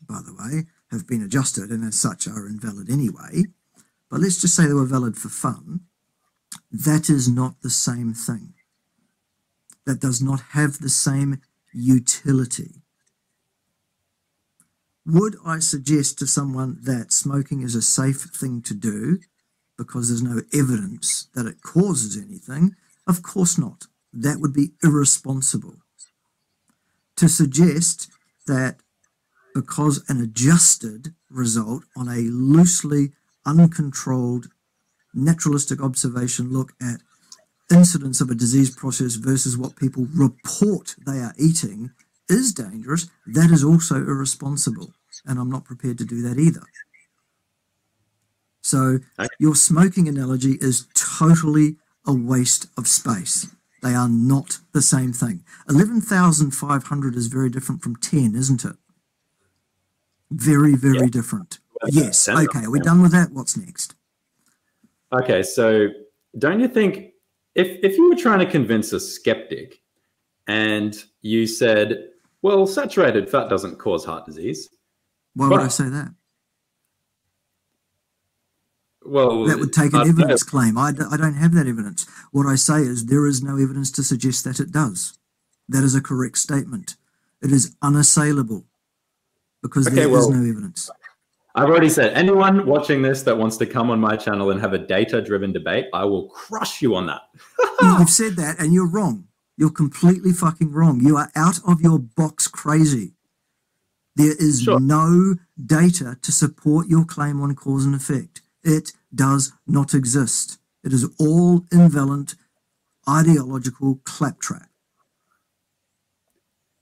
by the way, have been adjusted and as such are invalid anyway but let's just say they were valid for fun, that is not the same thing. That does not have the same utility. would I suggest to someone that smoking is a safe thing to do because there's no evidence that it causes anything? Of course not. That would be irresponsible. To suggest that because an adjusted result on a loosely uncontrolled naturalistic observation look at incidence of a disease process versus what people report they are eating is dangerous, that is also irresponsible. And I'm not prepared to do that either. So your smoking analogy is totally a waste of space. They are not the same thing. 11,500 is very different from 10, isn't it? Very, very Yeah. different. Yes. Okay. Are we done with that? What's next? Okay, so don't you think if if you were trying to convince a skeptic and you said, well, saturated fat doesn't cause heart disease, Why would I say that? well, That would take an evidence claim. I, d- I don't have that evidence. What I say is there is no evidence to suggest that it does. That is a correct statement. It is unassailable because Okay, there is well- no evidence. I've already said anyone watching this that wants to come on my channel and have a data-driven debate, I will crush you on that. You- You've said that and you're wrong. You're completely fucking wrong. You are out of your box crazy. There is Sure. no data to support your claim on cause and effect. It does not exist. It is all invalent, ideological claptrap.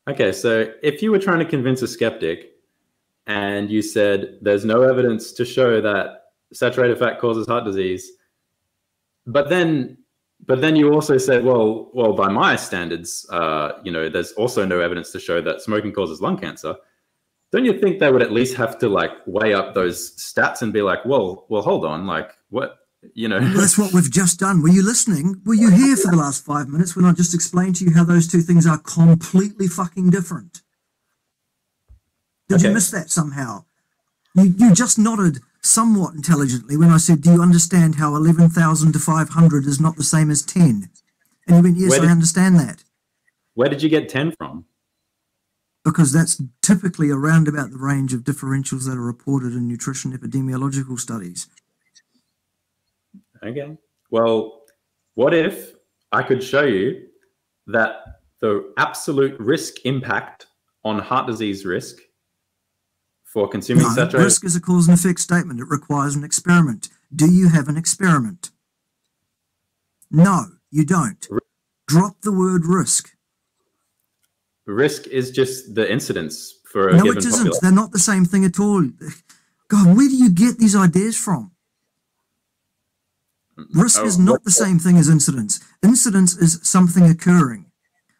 Okay, so if you were trying to convince a skeptic and you said there's no evidence to show that saturated fat causes heart disease, but then but then you also said, well, well, by my standards, uh, you know, there's also no evidence to show that smoking causes lung cancer. Don't you think they would at least have to like weigh up those stats and be like, well, well, hold on, like what, you know? Well, that's what we've just done. Were you listening? Were you here for the last five minutes when I just explained to you how those two things are completely fucking different? Did you Okay. miss that somehow? You, you just nodded somewhat intelligently when I said, Do you understand how 11,000 to 500 is not the same as 10? And you went, Yes, Where I understand that. Where did you get 10 from? Because that's typically around about the range of differentials that are reported in nutrition epidemiological studies. Okay. Well, what if I could show you that the absolute risk impact on heart disease risk for consuming No, saturated risk is a cause and effect statement. It requires an experiment. Do you have an experiment? No, you don't. Drop the word risk. risk is just the incidence for a No, given it isn't. population. They're not the same thing at all. God, where do you get these ideas from? Risk Oh, is not the same thing as incidence. Incidence is something occurring.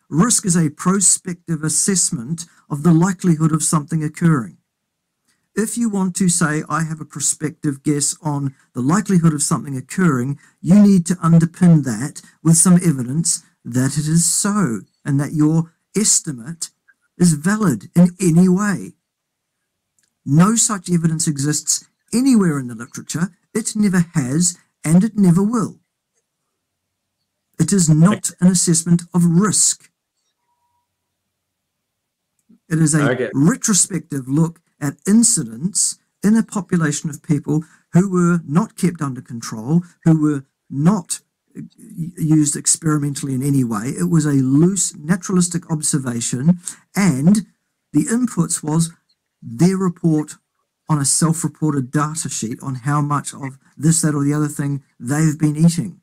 Risk is a prospective assessment of the likelihood of something occurring. If you want to say, I have a prospective guess on the likelihood of something occurring, you need to underpin that with some evidence that it is so and that your estimate is valid in any way. No such evidence exists anywhere in the literature. It never has and it never will. It is not an assessment of risk. It is a Okay. retrospective look at incidents in a population of people who were not kept under control, who were not used experimentally in any way. It was a loose naturalistic observation, and the inputs was their report on a self-reported data sheet on how much of this, that, or the other thing they've been eating.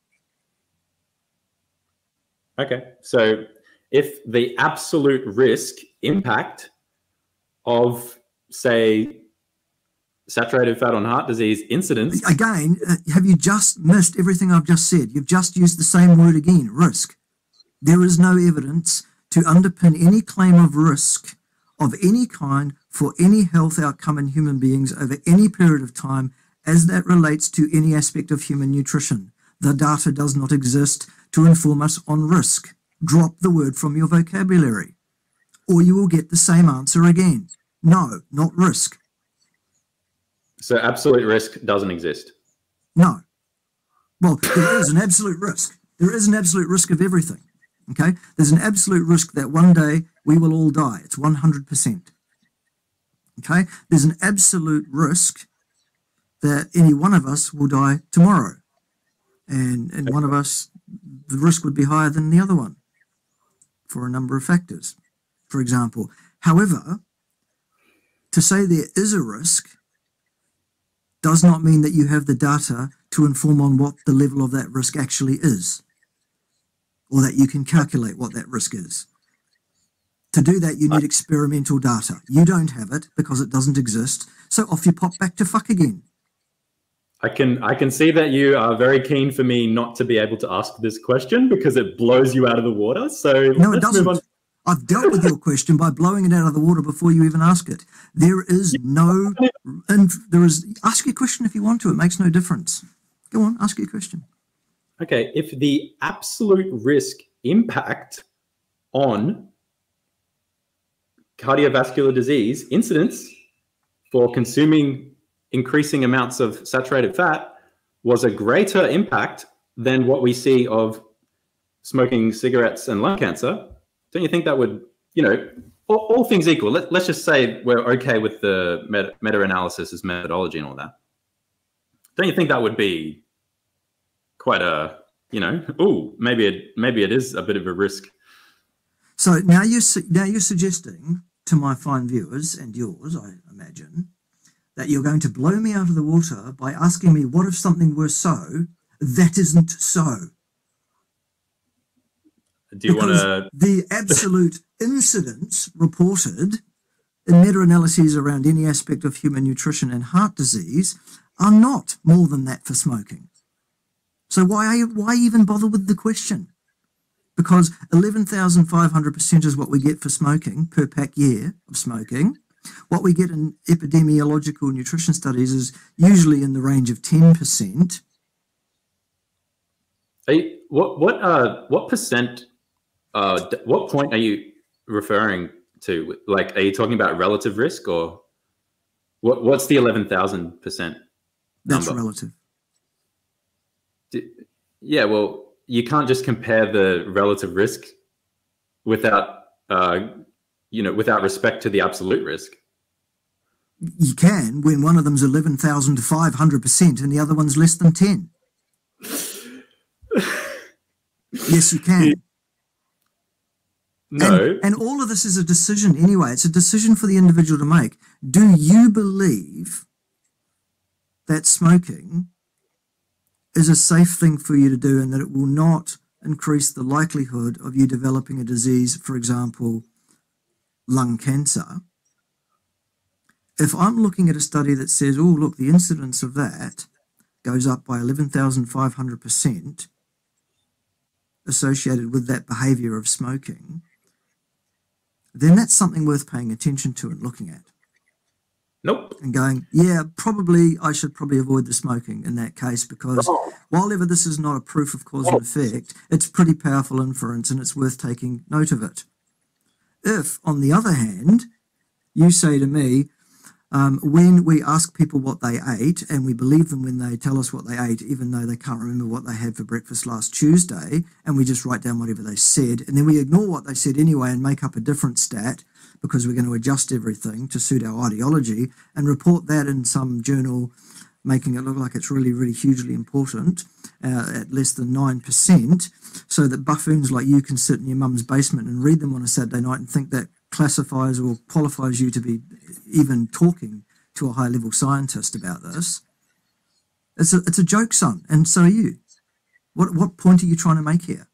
Okay. So if the absolute risk impact of, say, saturated fat on heart disease incidence, Again, uh, have you just missed everything I've just said? You've just used the same word again, risk. There is no evidence to underpin any claim of risk of any kind for any health outcome in human beings over any period of time as that relates to any aspect of human nutrition. The data does not exist to inform us on risk. Drop the word from your vocabulary, or you will get the same answer again. No, not risk. so absolute risk doesn't exist. No. Well, there is an absolute risk. There is an absolute risk of everything. Okay? There's an absolute risk that one day we will all die. It's 100%. Okay, there's an absolute risk that any one of us will die tomorrow, and and one of us, the risk would be higher than the other one, for a number of factors. For example, however, to say there is a risk does not mean that you have the data to inform on what the level of that risk actually is, or that you can calculate what that risk is. To do that, you need experimental data. You don't have it because it doesn't exist. So off you pop back to fuck again. I can I can see that you are very keen for me not to be able to ask this question because it blows you out of the water. So no, it doesn't. I've dealt with your question by blowing it out of the water before you even ask it. There is no, and there is. Ask your question if you want to. It makes no difference. Go on, ask your question. Okay, if the absolute risk impact on cardiovascular disease incidence for consuming increasing amounts of saturated fat was a greater impact than what we see of smoking cigarettes and lung cancer, don't you think that would, you know, all, all things equal, let, us just say we're okay with the meta analysis as methodology and all that. Don't you think that would be quite a, you know, oh, maybe it maybe it is a bit of a risk. So now you're now you're suggesting to my fine viewers and yours, I imagine, that you're going to blow me out of the water by asking me what if something were so that isn't so. Do you want to? The absolute incidence reported in meta analyses around any aspect of human nutrition and heart disease are not more than that for smoking. So why why even bother with the question? Because 11,500% is what we get for smoking per pack year of smoking. What we get in epidemiological nutrition studies is usually in the range of 10%. You, what what uh what percent uh, what point are you referring to? Like, are you talking about relative risk or what? What's the eleven thousand percent? That's relative. yeah, well, you can't just compare the relative risk without, uh, you know, without respect to the absolute risk. You can when one of them's eleven thousand to five hundred percent, and the other one's less than ten. yes, you can. No. And, and, all of this is a decision anyway. It's a decision for the individual to make. Do you believe that smoking is a safe thing for you to do and that it will not increase the likelihood of you developing a disease, for example, lung cancer? If I'm looking at a study that says, oh, look, the incidence of that goes up by 11,500% associated with that behavior of smoking, then that's something worth paying attention to and looking at. Nope. And going, yeah, probably I should probably avoid the smoking in that case because oh. while ever this is not a proof of cause oh. and effect, it's pretty powerful inference and it's worth taking note of it. If, on the other hand, you say to me, um, when we ask people what they ate and we believe them when they tell us what they ate, even though they can't remember what they had for breakfast last Tuesday, and we just write down whatever they said, and then we ignore what they said anyway and make up a different stat because we're going to adjust everything to suit our ideology and report that in some journal, making it look like it's really, really hugely important uh, at less than 9%, so that buffoons like you can sit in your mum's basement and read them on a Saturday night and think that classifies or qualifies you to be even talking to a high level scientist about this. It's a, it's a joke, son, and so are you. What, what point are you trying to make here?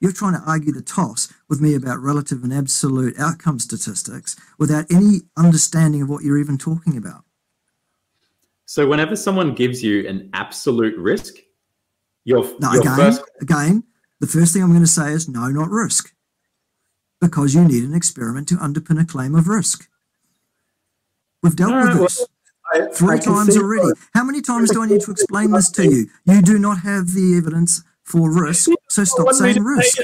You're trying to argue the toss with me about relative and absolute outcome statistics without any understanding of what you're even talking about. So, whenever someone gives you an absolute risk, your, no, your again, first... again, the first thing I'm going to say is no, not risk because you need an experiment to underpin a claim of risk. We've dealt with this three times already. How many times do I need to explain this to you? You do not have the evidence for risk, so stop saying risk.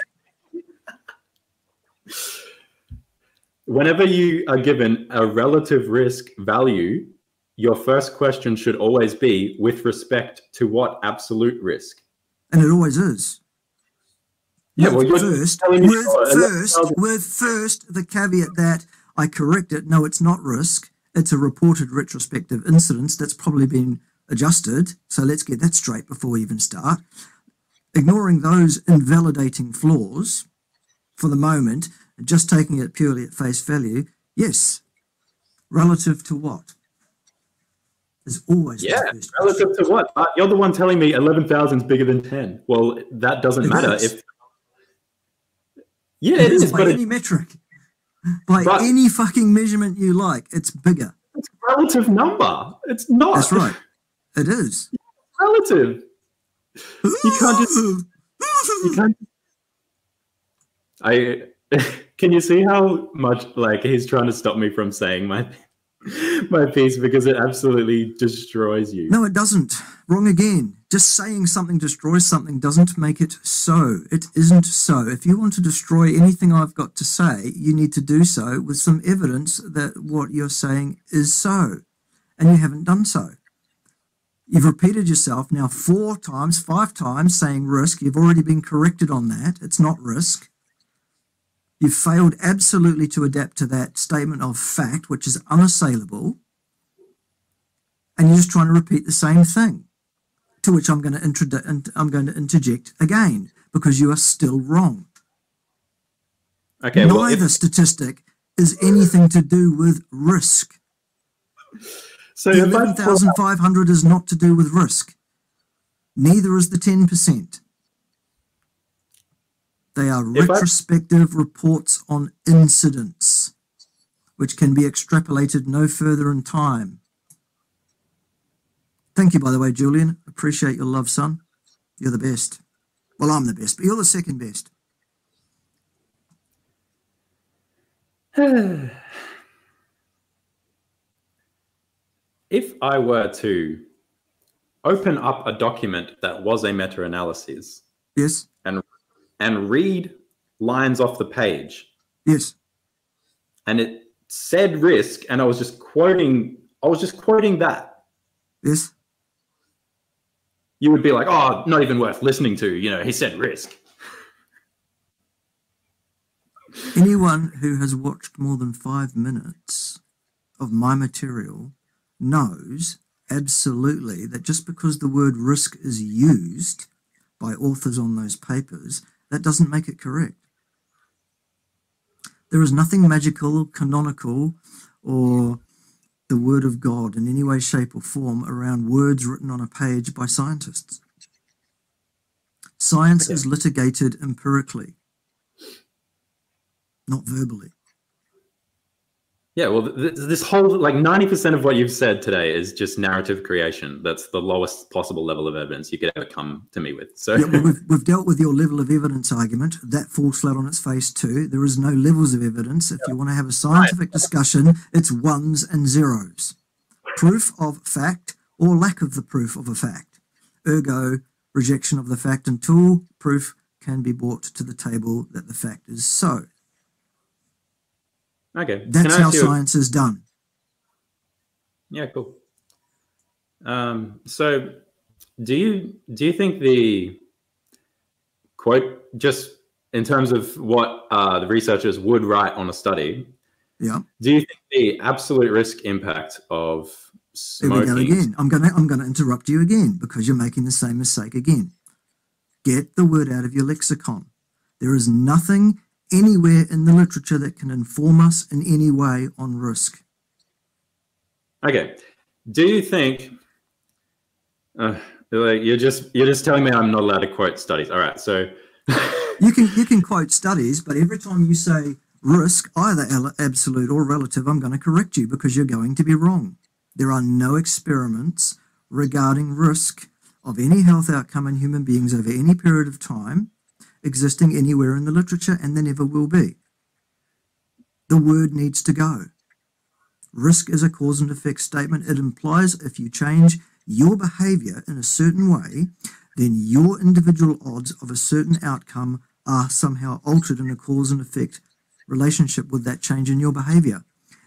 Whenever you are given a relative risk value, your first question should always be with respect to what absolute risk? And it always is. Yeah, well, first, with first, with first the caveat that I correct it. No, it's not risk, it's a reported retrospective incidence that's probably been adjusted. So let's get that straight before we even start. Ignoring those invalidating flaws for the moment, just taking it purely at face value, yes. Relative to what? Is always yeah. Relative to what? You're the one telling me eleven thousand is bigger than ten. Well, that doesn't it matter is. if. Yeah, it, it is, is by any it, metric, by any fucking measurement you like, it's bigger. It's relative number. It's not. That's right. It is. It's relative. You can't just. You can't. I can you see how much like he's trying to stop me from saying my my piece because it absolutely destroys you. No, it doesn't. Wrong again. Just saying something destroys something doesn't make it so. It isn't so. If you want to destroy anything I've got to say, you need to do so with some evidence that what you're saying is so. And you haven't done so. You've repeated yourself now four times, five times saying risk. You've already been corrected on that. It's not risk. You've failed absolutely to adapt to that statement of fact, which is unassailable. And you're just trying to repeat the same thing, to which I'm going to, introdu- I'm going to interject again, because you are still wrong. Okay, Neither well, if... statistic is anything to do with risk. So the 11,500 is not to do with risk. Neither is the 10%. They are retrospective I... reports on incidents, which can be extrapolated no further in time. Thank you, by the way, Julian. Appreciate your love, son. You're the best. Well, I'm the best, but you're the second best. if I were to open up a document that was a meta-analysis, yes, and and read lines off the page. Yes. And it said risk, and I was just quoting, I was just quoting that. Yes. You would be like, oh, not even worth listening to. You know, he said risk. Anyone who has watched more than five minutes of my material knows absolutely that just because the word risk is used by authors on those papers that doesn't make it correct. There is nothing magical, canonical, or the word of God in any way, shape, or form around words written on a page by scientists. Science okay. is litigated empirically, not verbally. Yeah, well, th- this whole like ninety percent of what you've said today is just narrative creation. That's the lowest possible level of evidence you could ever come to me with. So yeah, well, we've, we've dealt with your level of evidence argument. That falls flat on its face too. There is no levels of evidence. If yeah. you want to have a scientific right. discussion, it's ones and zeros. Proof of fact or lack of the proof of a fact. Ergo, rejection of the fact until proof can be brought to the table that the fact is so. Okay. That's how science is done. Yeah, cool. Um, so do you do you think the quote just in terms of what uh, the researchers would write on a study? Yeah. Do you think the absolute risk impact of smoking? Here we go again. I'm gonna I'm gonna interrupt you again because you're making the same mistake again. Get the word out of your lexicon. There is nothing anywhere in the literature that can inform us in any way on risk. Okay. Do you think uh, you're just you're just telling me I'm not allowed to quote studies? All right, so you can you can quote studies, but every time you say risk, either absolute or relative, I'm going to correct you because you're going to be wrong. There are no experiments regarding risk of any health outcome in human beings over any period of time existing anywhere in the literature, and there never will be. The word needs to go. Risk is a cause and effect statement. It implies if you change your behavior in a certain way, then your individual odds of a certain outcome are somehow altered in a cause and effect relationship with that change in your behavior.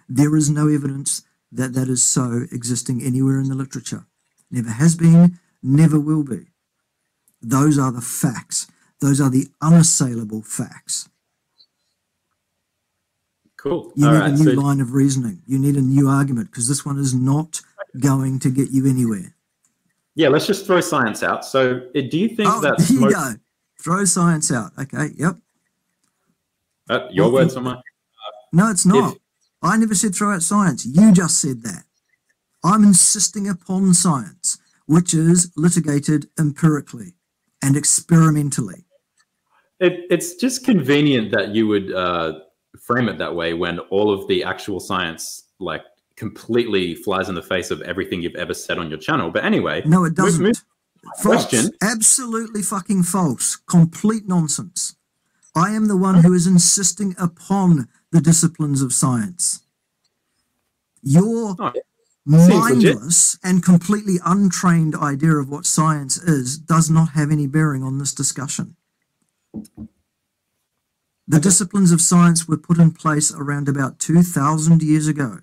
There is no evidence that that is so existing anywhere in the literature. Never has been, never will be. Those are the facts. Those are the unassailable facts. Cool. You All need right. a new So, line of reasoning. You need a new argument because this one is not going to get you anywhere. yeah, let's just throw science out. So, uh, do you think Oh, that there you go. Throw science out. Okay. Yep. uh, your Well, words on my No, it's not. I never said throw out science. You just said that. I'm insisting upon science, which is litigated empirically and experimentally. It, it's just convenient that you would uh, frame it that way when all of the actual science like completely flies in the face of everything you've ever said on your channel. But anyway, No, it doesn't. move- False. question. Absolutely fucking false. Complete nonsense. I am the one who is insisting upon the disciplines of science. Your Oh. Mindless and completely untrained idea of what science is does not have any bearing on this discussion. The disciplines of science were put in place around about 2,000 years ago.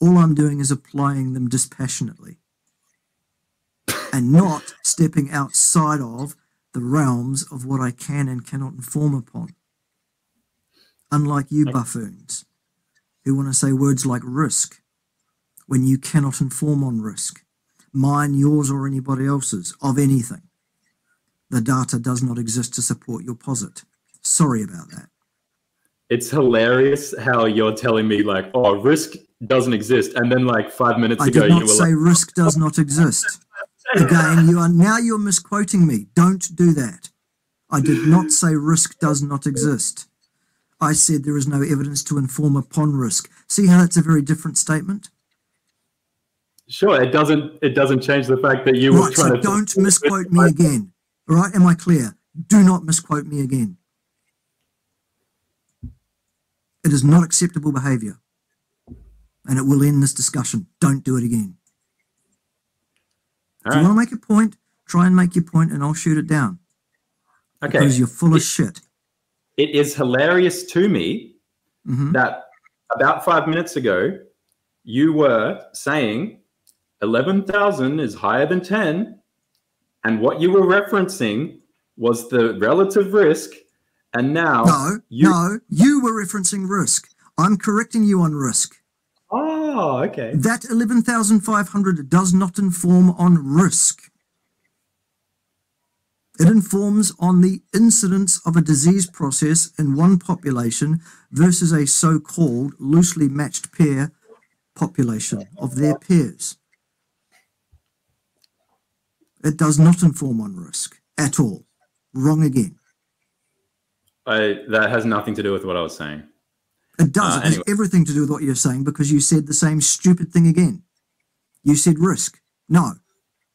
All I'm doing is applying them dispassionately and not stepping outside of the realms of what I can and cannot inform upon. Unlike you buffoons who want to say words like risk when you cannot inform on risk, mine, yours, or anybody else's, of anything. The data does not exist to support your posit. Sorry about that. it's hilarious how you're telling me like, oh, risk doesn't exist, and then like five minutes I ago did you not were say like, risk does not exist. Again, you are now you're misquoting me. Don't do that. I did not say risk does not exist. I said there is no evidence to inform upon risk. See how that's a very different statement? sure, it doesn't. It doesn't change the fact that you were Right, trying so to don't misquote me again. All right, am I clear? Do not misquote me again. It is not acceptable behavior. And it will end this discussion. Don't do it again. All If you want to make a point, try and make your point and I'll shoot it down. Okay. Because you're full of shit. It is hilarious to me hmm that about five minutes ago you were saying 11,000 is higher than 10. And what you were referencing was the relative risk. And now No, you. no, you were referencing risk. I'm correcting you on risk. Oh, okay. That 11,500 does not inform on risk. It informs on the incidence of a disease process in one population versus a so called loosely matched pair population of their peers. It does not inform on risk at all. Wrong again. I, that has nothing to do with what I was saying. It does. Uh, it has everything to do with what you're saying because you said the same stupid thing again. You said risk. No,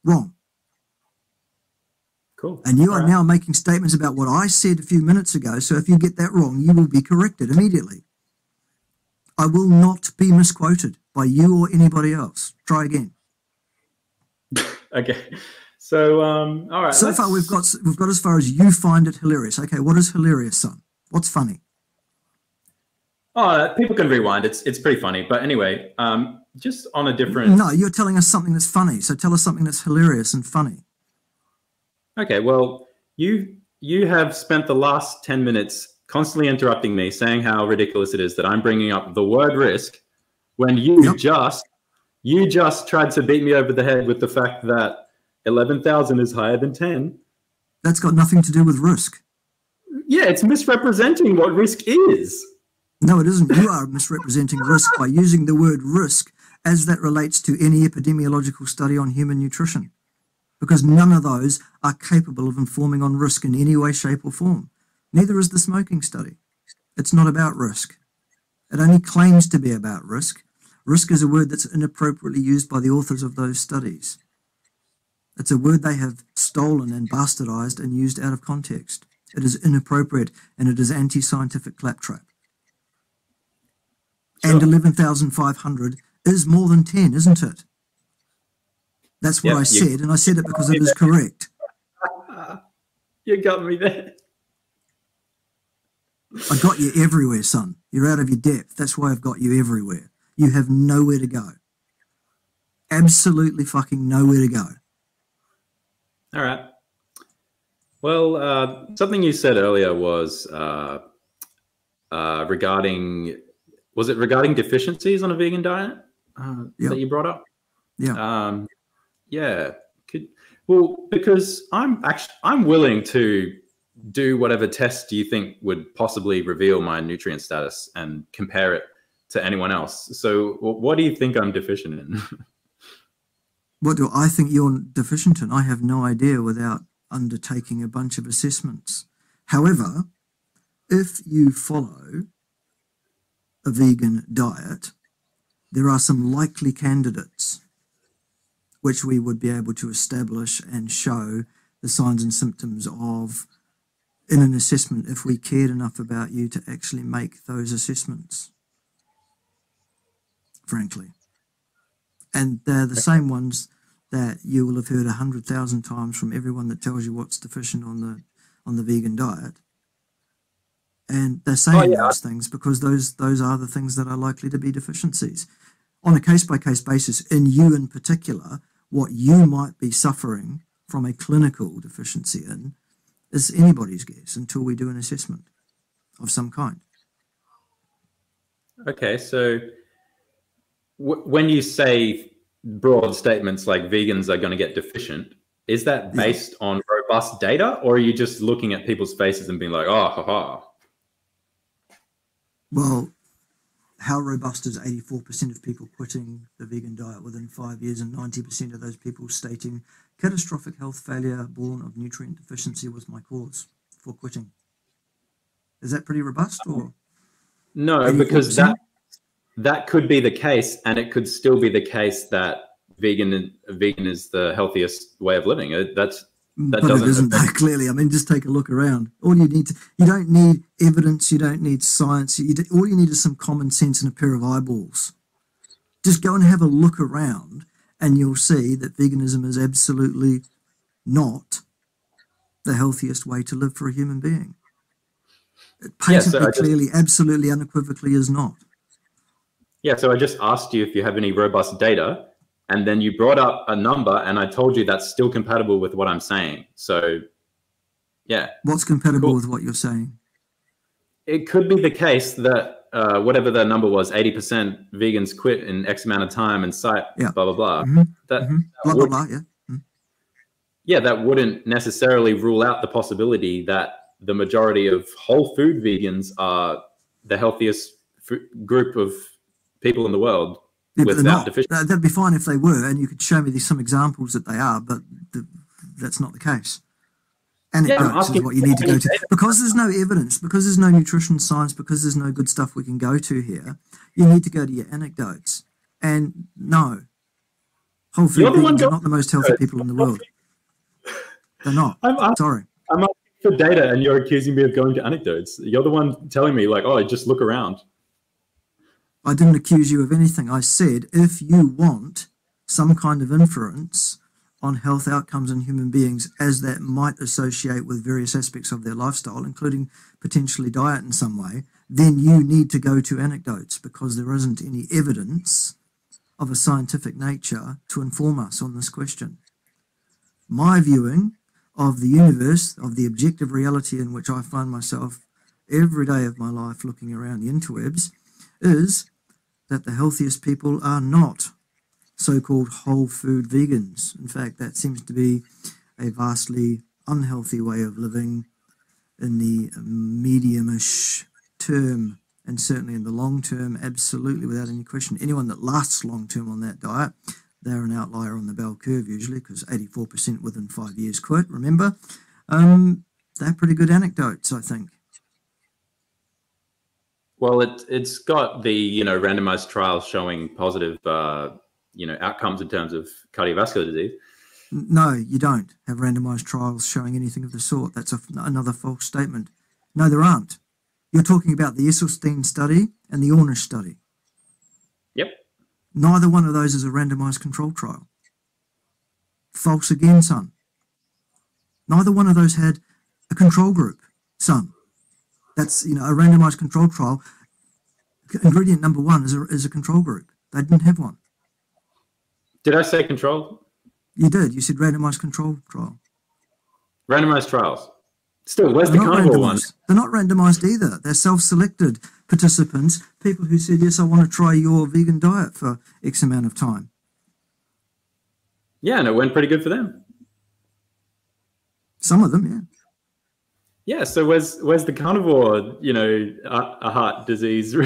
wrong. Cool. And you are All right. now making statements about what I said a few minutes ago. So if you get that wrong, you will be corrected immediately. I will not be misquoted by you or anybody else. Try again. Okay. So, um, all right. So far, we've got we've got as far as you find it hilarious. Okay, what is hilarious, son? What's funny? Oh, people can rewind. It's it's pretty funny. But anyway, um, just on a different. No, you're telling us something that's funny. So tell us something that's hilarious and funny. Okay. Well, you you have spent the last ten minutes constantly interrupting me, saying how ridiculous it is that I'm bringing up the word risk, when you Yep. just you just tried to beat me over the head with the fact that eleven thousand is higher than ten. That's got nothing to do with risk. Yeah, it's misrepresenting what risk is. No, it isn't. You are misrepresenting risk by using the word risk as that relates to any epidemiological study on human nutrition, because none of those are capable of informing on risk in any way, shape, or form. Neither is the smoking study. It's not about risk. It only claims to be about risk. Risk is a word that's inappropriately used by the authors of those studies. It's a word they have stolen and bastardized and used out of context. It is inappropriate and it is anti scientific claptrap. And 11,500 is more than 10, isn't it? That's what Yeah, I you- said, and I said it because it is correct. You got me there. I got you everywhere, son. You're out of your depth. That's why I've got you everywhere. You have nowhere to go. Absolutely fucking nowhere to go. All right. Well, uh, something you said earlier was uh, uh, regarding was it regarding deficiencies on a vegan diet uh, Yeah. that you brought up? Yeah. Um, yeah. Could well because I'm actually I'm willing to do whatever test you think would possibly reveal my nutrient status and compare it to anyone else. So, what do you think I'm deficient in? What do I think you're deficient in? I have no idea without undertaking a bunch of assessments. However, if you follow a vegan diet, there are some likely candidates which we would be able to establish and show the signs and symptoms of in an assessment if we cared enough about you to actually make those assessments. Frankly. And they're the same ones that you will have heard a hundred thousand times from everyone that tells you what's deficient on the on the vegan diet. And they're oh, saying yeah. those things because those those are the things that are likely to be deficiencies. On a case by case basis, in you in particular, what you might be suffering from a clinical deficiency in is anybody's guess until we do an assessment of some kind. Okay, so when you say broad statements like vegans are going to get deficient, is that based on robust data, or are you just looking at people's faces and being like, "Oh, ha ha"? Well, how robust is 84% of people quitting the vegan diet within five years, and 90% of those people stating catastrophic health failure born of nutrient deficiency was my cause for quitting? Is that pretty robust or? No, because 84%? that that could be the case, and it could still be the case that vegan vegan is the healthiest way of living. Uh, That's That but it doesn't isn't though, clearly. I mean, just take a look around. All you need to, you don't need evidence, you don't need science. You, all you need is some common sense and a pair of eyeballs. Just go and have a look around, and you'll see that veganism is absolutely not the healthiest way to live for a human being. It Yeah, so just- clearly, absolutely, unequivocally is not. Yeah, so I just asked you if you have any robust data, and then you brought up a number, and I told you that's still compatible with what I'm saying. So, yeah, What's compatible Cool. with what you're saying? it could be the case that uh, whatever the number was, 80% vegans quit in X amount of time and cite, Yeah. blah, blah, blah. Mhm, That, mhm. Blah, blah, would- blah, yeah. Mm. yeah, that wouldn't necessarily rule out the possibility that the majority of whole food vegans are the healthiest group of people in the world. Yeah, without deficiency. That- That'd be fine if they were, and you could show me some examples that they are, but the, that's not the case. Anecdotes is asking what you need to go to because there's no evidence, because there's no nutrition science, because there's no good stuff we can go to here. You need to go to your anecdotes, and no, whole food You're vegans are not the most healthy people in the world. They're not. I'm, I'm, Sorry. I'm asking for data, and you're accusing me of going to anecdotes. You're the one telling me, like, oh, just look around. I didn't accuse you of anything. I said if you want some kind of inference on health outcomes in human beings as that might associate with various aspects of their lifestyle, including potentially diet in some way, then you need to go to anecdotes because there isn't any evidence of a scientific nature to inform us on this question. My viewing of the universe, of the objective reality in which I find myself every day of my life looking around the interwebs, is that the healthiest people are not so called whole food vegans. In fact, that seems to be a vastly unhealthy way of living in the mediumish term and certainly in the long term, absolutely without any question. Anyone that lasts long term on that diet, they're an outlier on the bell curve usually because 84% within five years quit, remember? Um, they're pretty good anecdotes, I think. Well, it it's got the you know randomized trials showing positive uh, you know outcomes in terms of cardiovascular disease. No, you don't have randomized trials showing anything of the sort. That's a, another false statement. No, there aren't. You're talking about the Esselstyn study and the Ornish study. Yep. Neither one of those is a randomized control trial. False again, son. Neither one of those had a control group, son. That's you know a randomized control trial. Ingredient number one is a, is a control group. They didn't have one. Did I say control? You did. You said randomized control trial. Randomized trials. Still, where's They're the not carnivore one? They're not randomized either. They're self-selected participants, people who said, "Yes, I want to try your vegan diet for X amount of time." Yeah, and it went pretty good for them. Some of them, yeah. Yeah, so where's where's the carnivore? You know, a, a heart disease.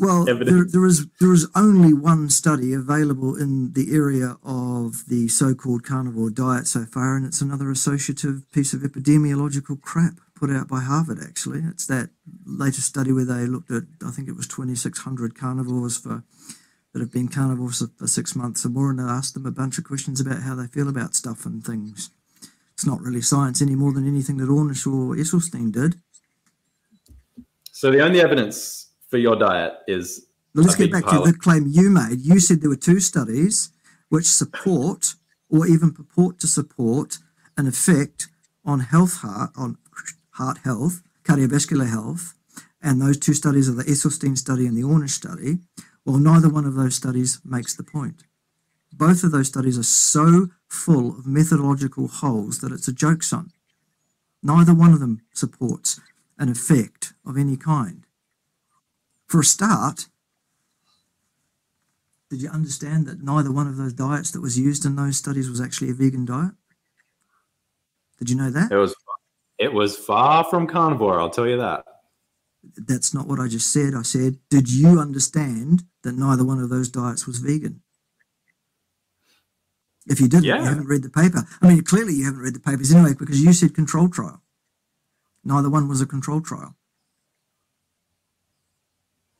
Well, there, there is there is only one study available in the area of the so-called carnivore diet so far, and it's another associative piece of epidemiological crap put out by Harvard. Actually, it's that latest study where they looked at I think it was 2,600 carnivores for that have been carnivores for six months or more, and asked them a bunch of questions about how they feel about stuff and things. It's not really science any more than anything that Ornish or Esselstyn did. so the only evidence for your diet is But let's get back pile to the claim you made. You said there were two studies which support or even purport to support an effect on health heart on heart health, cardiovascular health, and those two studies are the Esselstyn study and the Ornish study. Well, neither one of those studies makes the point. Both of those studies are so full of methodological holes that it's a joke, son. Neither one of them supports an effect of any kind. For a start, did you understand that neither one of those diets that was used in those studies was actually a vegan diet? Did you know that? It was it was far from carnivore, I'll tell you that. That's not what I just said. I said, did you understand that neither one of those diets was vegan? If you didn't, you haven't read the paper. I mean, clearly you haven't read the papers anyway because you said control trial. Neither one was a control trial.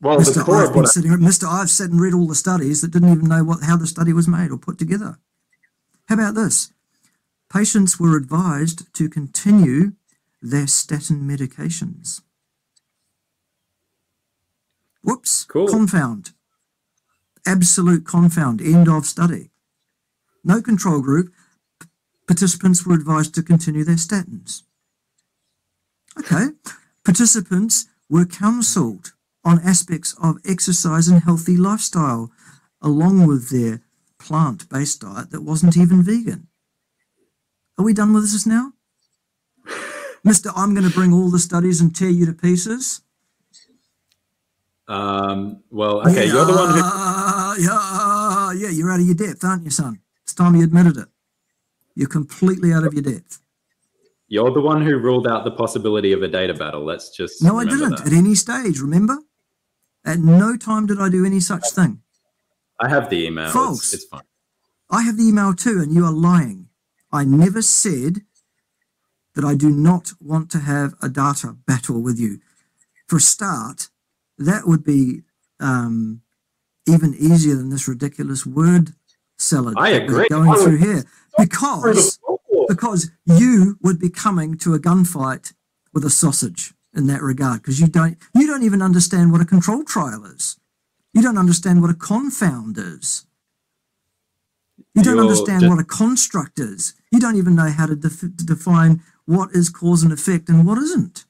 Well, Mr. core I've of been sitting, Mr. I've sat and read all the studies that didn't even know what how the study was made or put together. How about this? Patients were advised to continue their statin medications. Whoops. Cool. Confound. Absolute confound. End of study. No control group. Participants were advised to continue their statins. Okay. Participants were counseled on aspects of exercise and healthy lifestyle, along with their plant based diet that wasn't even vegan. Are we done with this now? Mister, I'm going to bring all the studies and tear you to pieces. um, well, okay, you're the one who Yeah, yeah, yeah, you're out of your depth, aren't you, son? It's time you admitted it. You're completely out of your depth. you're the one who ruled out the possibility of a data battle. Let's just No, I didn't that. at any stage, remember? At no time did I do any such thing. I have the email. False. It's, it's fine. I have the email too, and you are lying. I never said that I do not want to have a data battle with you. For a start, that would be um, even easier than this ridiculous word salad I agree. going I through here. Because because you would be coming to a gunfight with a sausage in that regard because you don't you don't even understand what a control trial is. You don't understand what a confound is. You don't You're understand just- what a construct is. You don't even know how to, def- to define what is cause and effect and what isn't.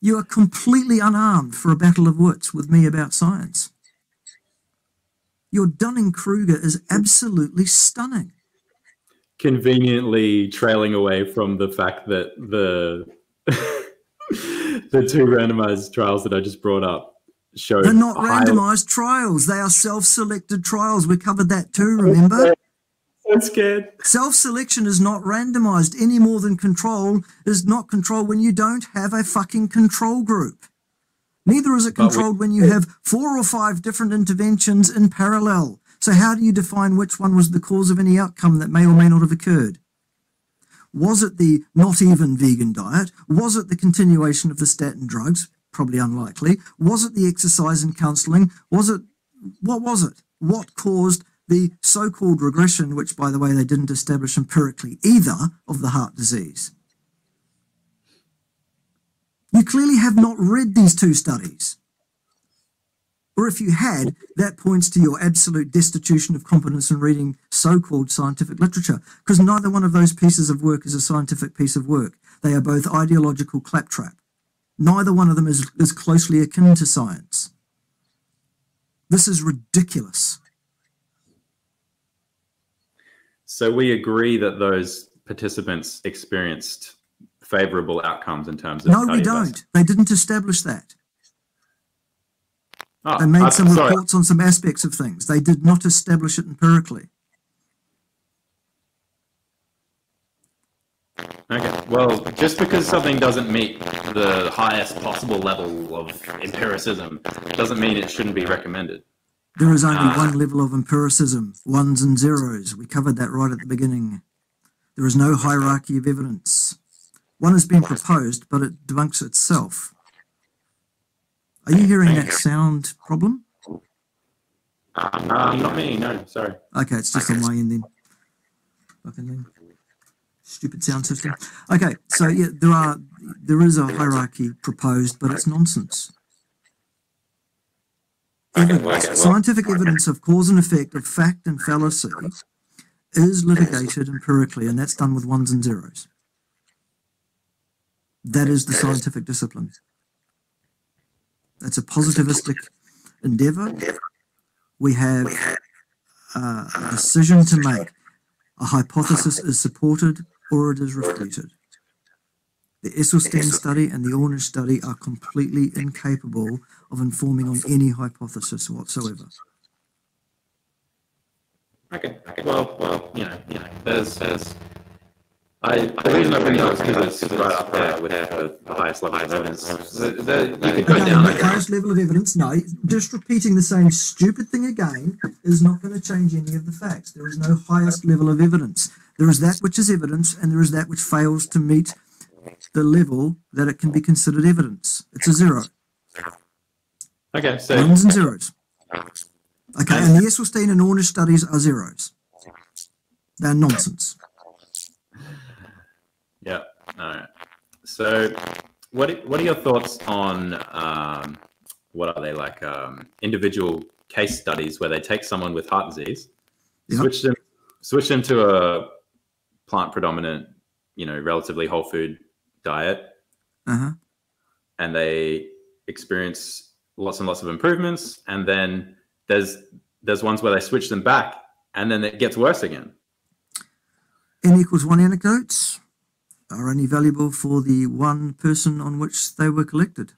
You are completely unarmed for a battle of wits with me about science your dunning-kruger is absolutely stunning conveniently trailing away from the fact that the the two randomized trials that I just brought up show They're not randomized trials. They are self-selected trials. We covered that too, remember? I'm scared. Self-selection is not randomized any more than control is not control when you don't have a fucking control group. Neither is it controlled when you have four or five different interventions in parallel. So how do you define which one was the cause of any outcome that may or may not have occurred? Was it the not even vegan diet? Was it the continuation of the statin drugs? Probably unlikely. Was it the exercise and counseling? Was it, what was it? What caused the so called regression, which, by the way, they didn't establish empirically either, of the heart disease? You clearly have not read these two studies. Or if you had, that points to your absolute destitution of competence in reading so called scientific literature, because neither one of those pieces of work is a scientific piece of work. They are both ideological claptrap. Neither one of them is, is closely akin to science. This is ridiculous. So we agree that those participants experienced favorable outcomes in terms of No, we don't. They didn't establish that. Oh, They made I- some sorry. reports on some aspects of things. They did not establish it empirically. Okay. Well, just because something doesn't meet the highest possible level of empiricism doesn't mean it shouldn't be recommended. There is only Ah. one level of empiricism, ones and zeros. We covered that right at the beginning. There is no hierarchy of evidence. One has been proposed, but it debunks itself. Are you hearing that sound problem? Um, not me. No, sorry. Okay, it's just on my end then. Fucking thing. Stupid sound system. Okay, so yeah, there are there is a hierarchy proposed, but it's nonsense. Evidence, scientific evidence of cause and effect of fact and fallacy is litigated empirically, and that's done with ones and zeros. That is the scientific discipline. That's a positivistic endeavor. We have a decision to make. A hypothesis is supported or it is refuted. The Esselstyn study and the Ornish study are completely incapable of informing on any hypothesis whatsoever. Okay. Well, well, you know, you know, there's, there's. I, the reason I bring it up is because it's right up there with the, the highest level of evidence. The- the- you could go Okay, down. the highest level of evidence, no, just repeating the same stupid thing again is not going to change any of the facts. There is no highest level of evidence. There is that which is evidence, and there is that which fails to meet the level that it can be considered evidence. It's a zero. Okay, so Ones and zeros. Okay, and the Esselstyn and Ornish studies are zeros. They're nonsense. Yeah. All right. So, what are- what are your thoughts on um, what are they like um, individual case studies where they take someone with heart disease, Yep. switch them switch them to a plant predominant, you know, relatively whole food diet, Uh huh. and they experience lots and lots of improvements, and then there's there's ones where they switch them back, and then it gets worse again. N equals one anecdotes are only valuable for the one person on which they were collected.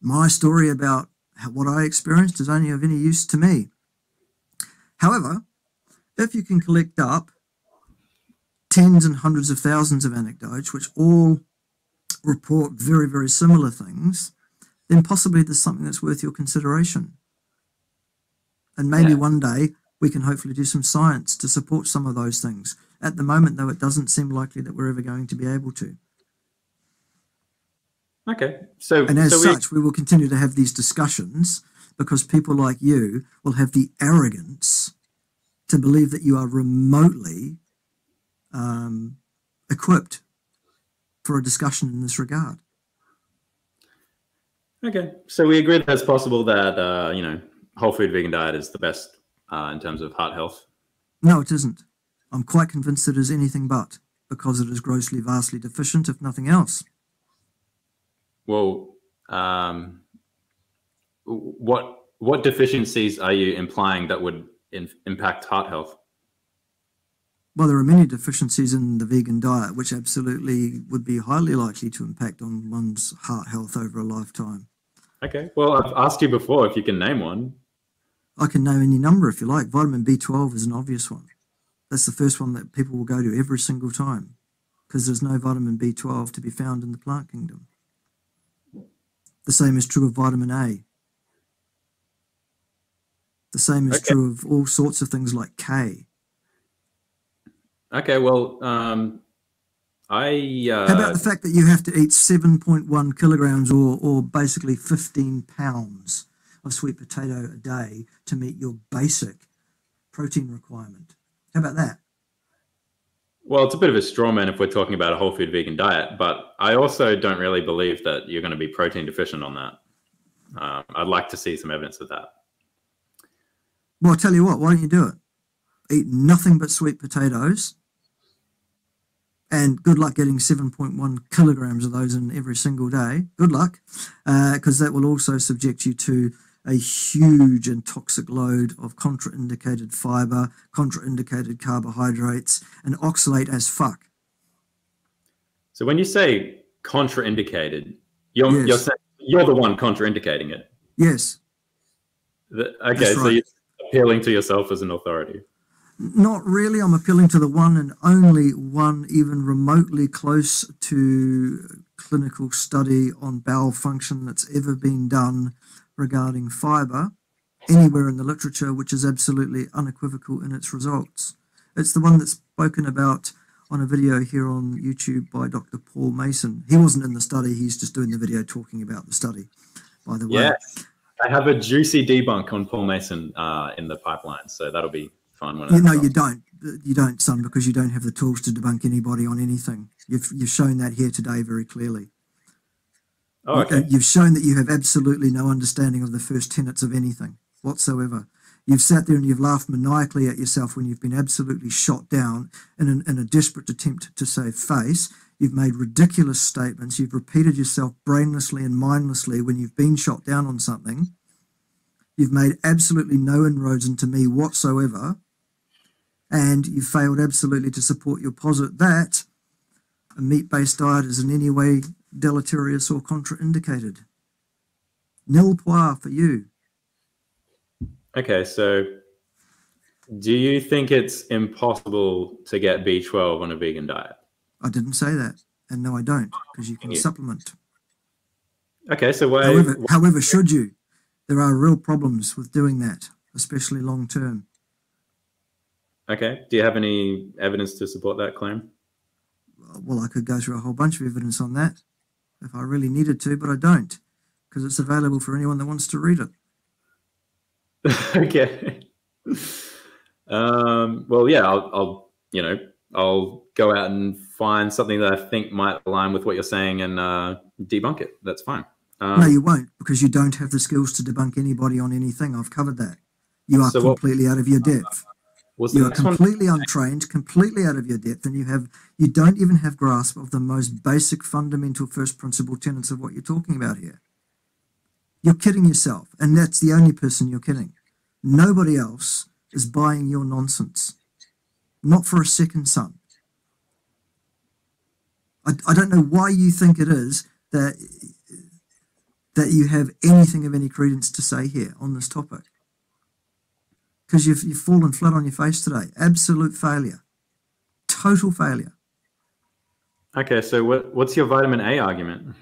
My story about how- what I experienced is only of any use to me. However, if you can collect up tens and hundreds of thousands of anecdotes, which all report very, very similar things, then possibly there's something that's worth your consideration. And maybe Yeah. one day we can hopefully do some science to support some of those things. At the moment, though, it doesn't seem likely that we're ever going to be able to. Okay, so And as so we, such, we will continue to have these discussions because people like you will have the arrogance to believe that you are remotely um, equipped for a discussion in this regard. Okay, so we agree that it's possible that uh, you know whole food vegan diet is the best uh, in terms of heart health. No, it isn't. I'm quite convinced it is anything but because it is grossly, vastly deficient, if nothing else. Well, um, what what deficiencies are you implying that would in, impact heart health? Well, there are many deficiencies in the vegan diet which absolutely would be highly likely to impact on one's heart health over a lifetime. Okay, well, I've asked you before if you can name one. I can name any number if you like. Vitamin B12 is an obvious one. That's the first one that people will go to every single time because there's no vitamin B12 to be found in the plant kingdom. The same is true of vitamin A. The same is Okay. true of all sorts of things like K. Okay, well, um, I uh, How about the fact that you have to eat 7.1 kilograms or, or basically 15 pounds of sweet potato a day to meet your basic protein requirement? How about that? Well, it's a bit of a straw man if we're talking about a whole food vegan diet, but I also don't really believe that you're going to be protein deficient on that. Um, I'd like to see some evidence of that. Well, I'll tell you what, why don't you do it? Eat nothing but sweet potatoes. And good luck getting 7.1 kilograms of those in every single day. Good luck, because that will also subject you to a huge and toxic load of contraindicated fiber, contraindicated carbohydrates, and oxalate as fuck. So when you say contraindicated, you're, Yes. you're saying you're the one contraindicating it. Yes, The- okay, That's so you're appealing to yourself as an authority. Not really. I'm appealing to the one and only one, even remotely close to clinical study on bowel function that's ever been done regarding fiber anywhere in the literature, which is absolutely unequivocal in its results. It's the one that's spoken about on a video here on YouTube by Dr. Paul Mason. He wasn't in the study, he's just doing the video talking about the study, by the way. Yeah. I have a juicy debunk on Paul Mason uh, in the pipeline, so that'll be fun when You know, you don't. You don't, son, because you don't have the tools to debunk anybody on anything. You've you've shown that here today very clearly. Oh, okay. You- You've shown that you have absolutely no understanding of the first tenets of anything whatsoever. You've sat there and you've laughed maniacally at yourself when you've been absolutely shot down in, an, in a desperate attempt to save face. You've made ridiculous statements. You've repeated yourself brainlessly and mindlessly when you've been shot down on something. You've made absolutely no inroads into me whatsoever. And you failed absolutely to support your posit that a meat based diet is in any way deleterious or contraindicated. Nil poir for you. Okay, so do you think it's impossible to get B12 on a vegan diet? I didn't say that. And no, I don't, because you can Yeah. supplement. Okay, so why? However, however, should you? There are real problems with doing that, especially long term. Okay, do you have any evidence to support that claim? Well, I could go through a whole bunch of evidence on that if I really needed to, but I don't, because it's available for anyone that wants to read it. okay. Um, well, yeah, I'll, I'll, you know, I'll go out and find something that I think might align with what you're saying and uh, debunk it. That's fine. Um, no, you won't, because you don't have the skills to debunk anybody on anything. I've covered that. You are So what- completely out of your depth. The You are next one? completely untrained, completely out of your depth, and you have you don't even have grasp of the most basic, fundamental, first principle tenets of what you're talking about here. You're kidding yourself, and that's the only person you're kidding. Nobody else is buying your nonsense. Not for a second, son. I, I don't know why you think it is that that you have anything of any credence to say here on this topic because you've, you've fallen flat on your face today. Absolute failure. Total failure. Okay, so what, what's your vitamin A argument?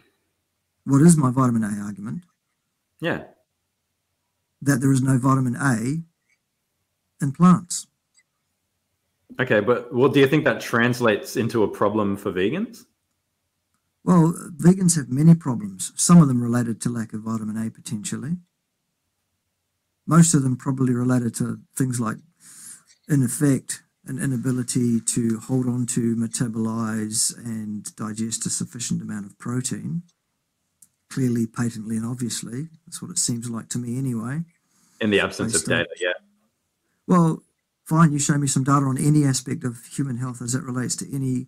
What is my vitamin A argument? Yeah. That there is no vitamin A in plants. Okay, but well, do you think that translates into a problem for vegans? Well, vegans have many problems, some of them related to lack of vitamin A potentially. Most of them probably related to things like, in effect, an inability to hold on to, metabolize, and digest a sufficient amount of protein. Clearly, patently, and obviously. That's what it seems like to me anyway. In the absence of on- data, yeah. Well, fine, you show me some data on any aspect of human health as it relates to any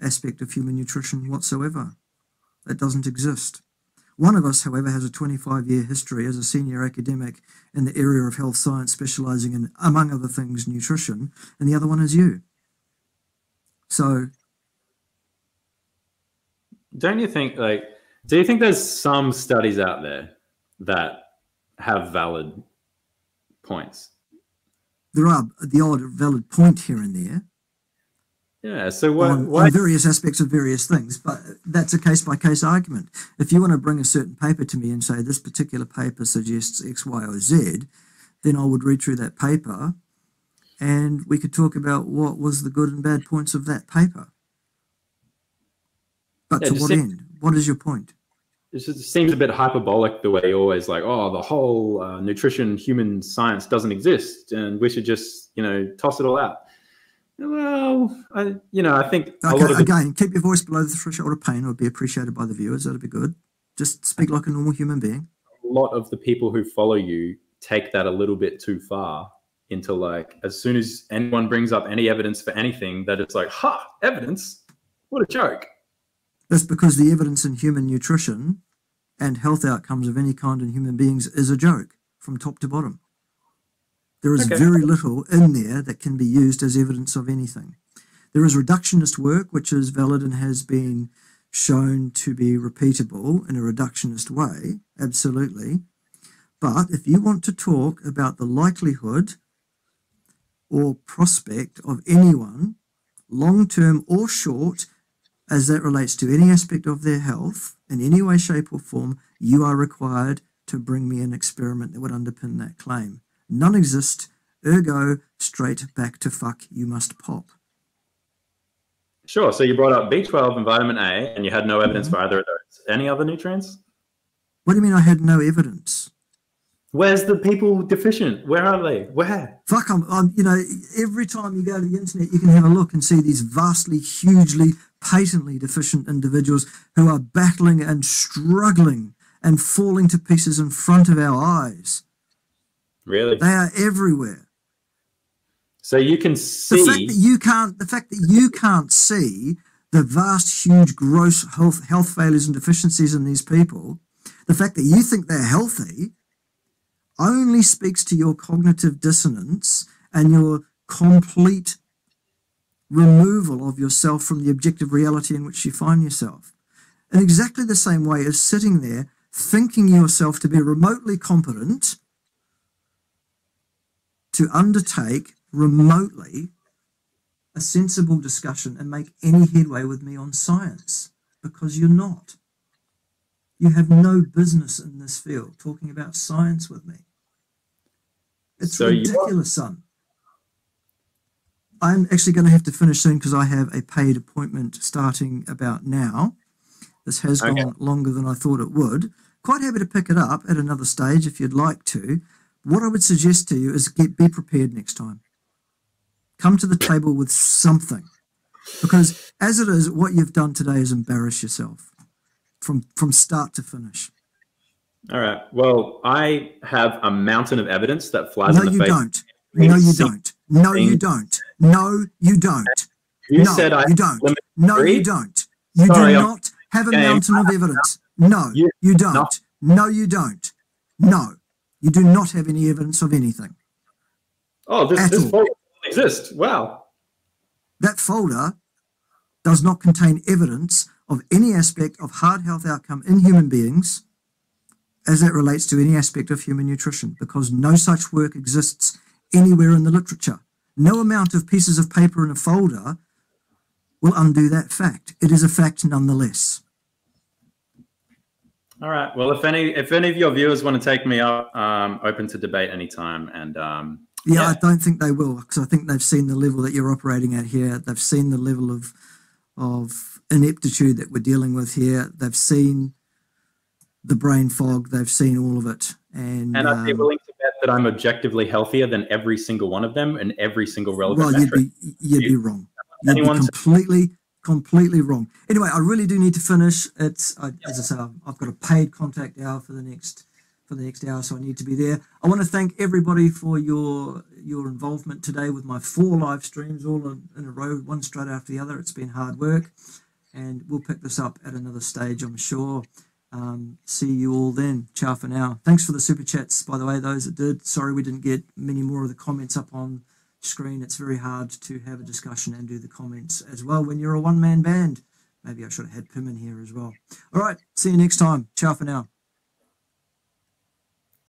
aspect of human nutrition whatsoever. That doesn't exist. One of us, however, has a 25 year history as a senior academic in the area of health science, specializing in, among other things, nutrition, and the other one is you. So, Don't you think like do you think there's some studies out there that have valid points? there are the odd valid point here and there Yeah. So what? on, why? on various aspects of various things, but that's a case by case argument. If you want to bring a certain paper to me and say this particular paper suggests X, Y, or Z, then I would read through that paper and we could talk about what was the good and bad points of that paper. But Yeah, to what say- end? What is your point? it just seems a bit hyperbolic the way you're always like, oh, the whole uh, nutrition human science doesn't exist, and we should just you know toss it all out. Well, I, you know, I think a lot Okay, of it, again, keep your voice below the threshold of pain. It would be appreciated by the viewers. That'd be good. Just speak like a normal human being. a lot of the people who follow you take that a little bit too far into like as soon as anyone brings up any evidence for anything, that it's like, ha, evidence? What a joke. That's because the evidence in human nutrition and health outcomes of any kind in human beings is a joke. from top to bottom. There is Okay. very little in there that can be used as evidence of anything. There is reductionist work, which is valid and has been shown to be repeatable in a reductionist way, absolutely. But if you want to talk about the likelihood or prospect of anyone, long term or short, as that relates to any aspect of their health in any way, shape, or form, you are required to bring me an experiment that would underpin that claim. None exist, ergo, straight back to fuck, you must pop. Sure. So you brought up B12 and vitamin A, and you had no evidence Mhm. for either of those. Any other nutrients? What do you mean I had no evidence? Where's the people deficient? Where are they? Where? Fuck, I'm, I'm, you know, every time you go to the internet, you can have a look and see these vastly, hugely, patently deficient individuals who are battling and struggling and falling to pieces in front of our eyes. Really? They are everywhere. So you can see The fact that you can't, the fact that you can't see the vast, huge, gross health health failures and deficiencies in these people, the fact that you think they're healthy, only speaks to your cognitive dissonance and your complete removal of yourself from the objective reality in which you find yourself. In exactly the same way as sitting there thinking yourself to be remotely competent to undertake remotely a sensible discussion and make any headway with me on science because you're not. You have no business in this field talking about science with me. It's So ridiculous, son. I'm actually going to have to finish soon because I have a paid appointment starting about now. This has Okay. gone longer than I thought it would. Quite happy to pick it up at another stage if you'd like to. What I would suggest to you is get be prepared next time. Come to the table with something. Because as it is, what you've done today is embarrass yourself from from start to finish. All right. Well, I have a mountain of evidence that flies No, in the you face. don't. No, you don't. No, you don't. No, you don't. You no, said I you don't. No, you don't. You Sorry, do not have a mountain of evidence. No, You- don't. No, you don't. No, you do not have any evidence of anything. Oh, this this folder doesn't exist. Wow. That folder does not contain evidence of any aspect of heart health outcome in human beings as it relates to any aspect of human nutrition because no such work exists anywhere in the literature. No amount of pieces of paper in a folder will undo that fact. It is a fact nonetheless. All right. Well, if any if any of your viewers want to take me up, um, open to debate anytime. And um, Yeah, Yeah. I don't think they will because I think they've seen the level that you're operating at here. They've seen the level of of ineptitude that we're dealing with here. They've seen the brain fog. They've seen all of it, and, and I'd be um, willing to bet that I'm objectively healthier than every single one of them and every single relevant well, you'd metric. be you'd be wrong. You'd be completely completely wrong. Anyway, I really do need to finish. It's I, as I say, I've- I've got a paid contact hour for the next for the next hour, so I need to be there. I want to thank everybody for your your involvement today with my four live streams, all in, in a row, one straight after the other. It's been hard work, and we'll pick this up at another stage, I'm sure. Um, see you all then. Ciao for now. Thanks for the super chats, by the way, those that did. Sorry we didn't get many more of the comments up on screen. It's very hard to have a discussion and do the comments as well when you're a one man band. Maybe I should have had Pim in here as well. All right, see you next time. Ciao for now.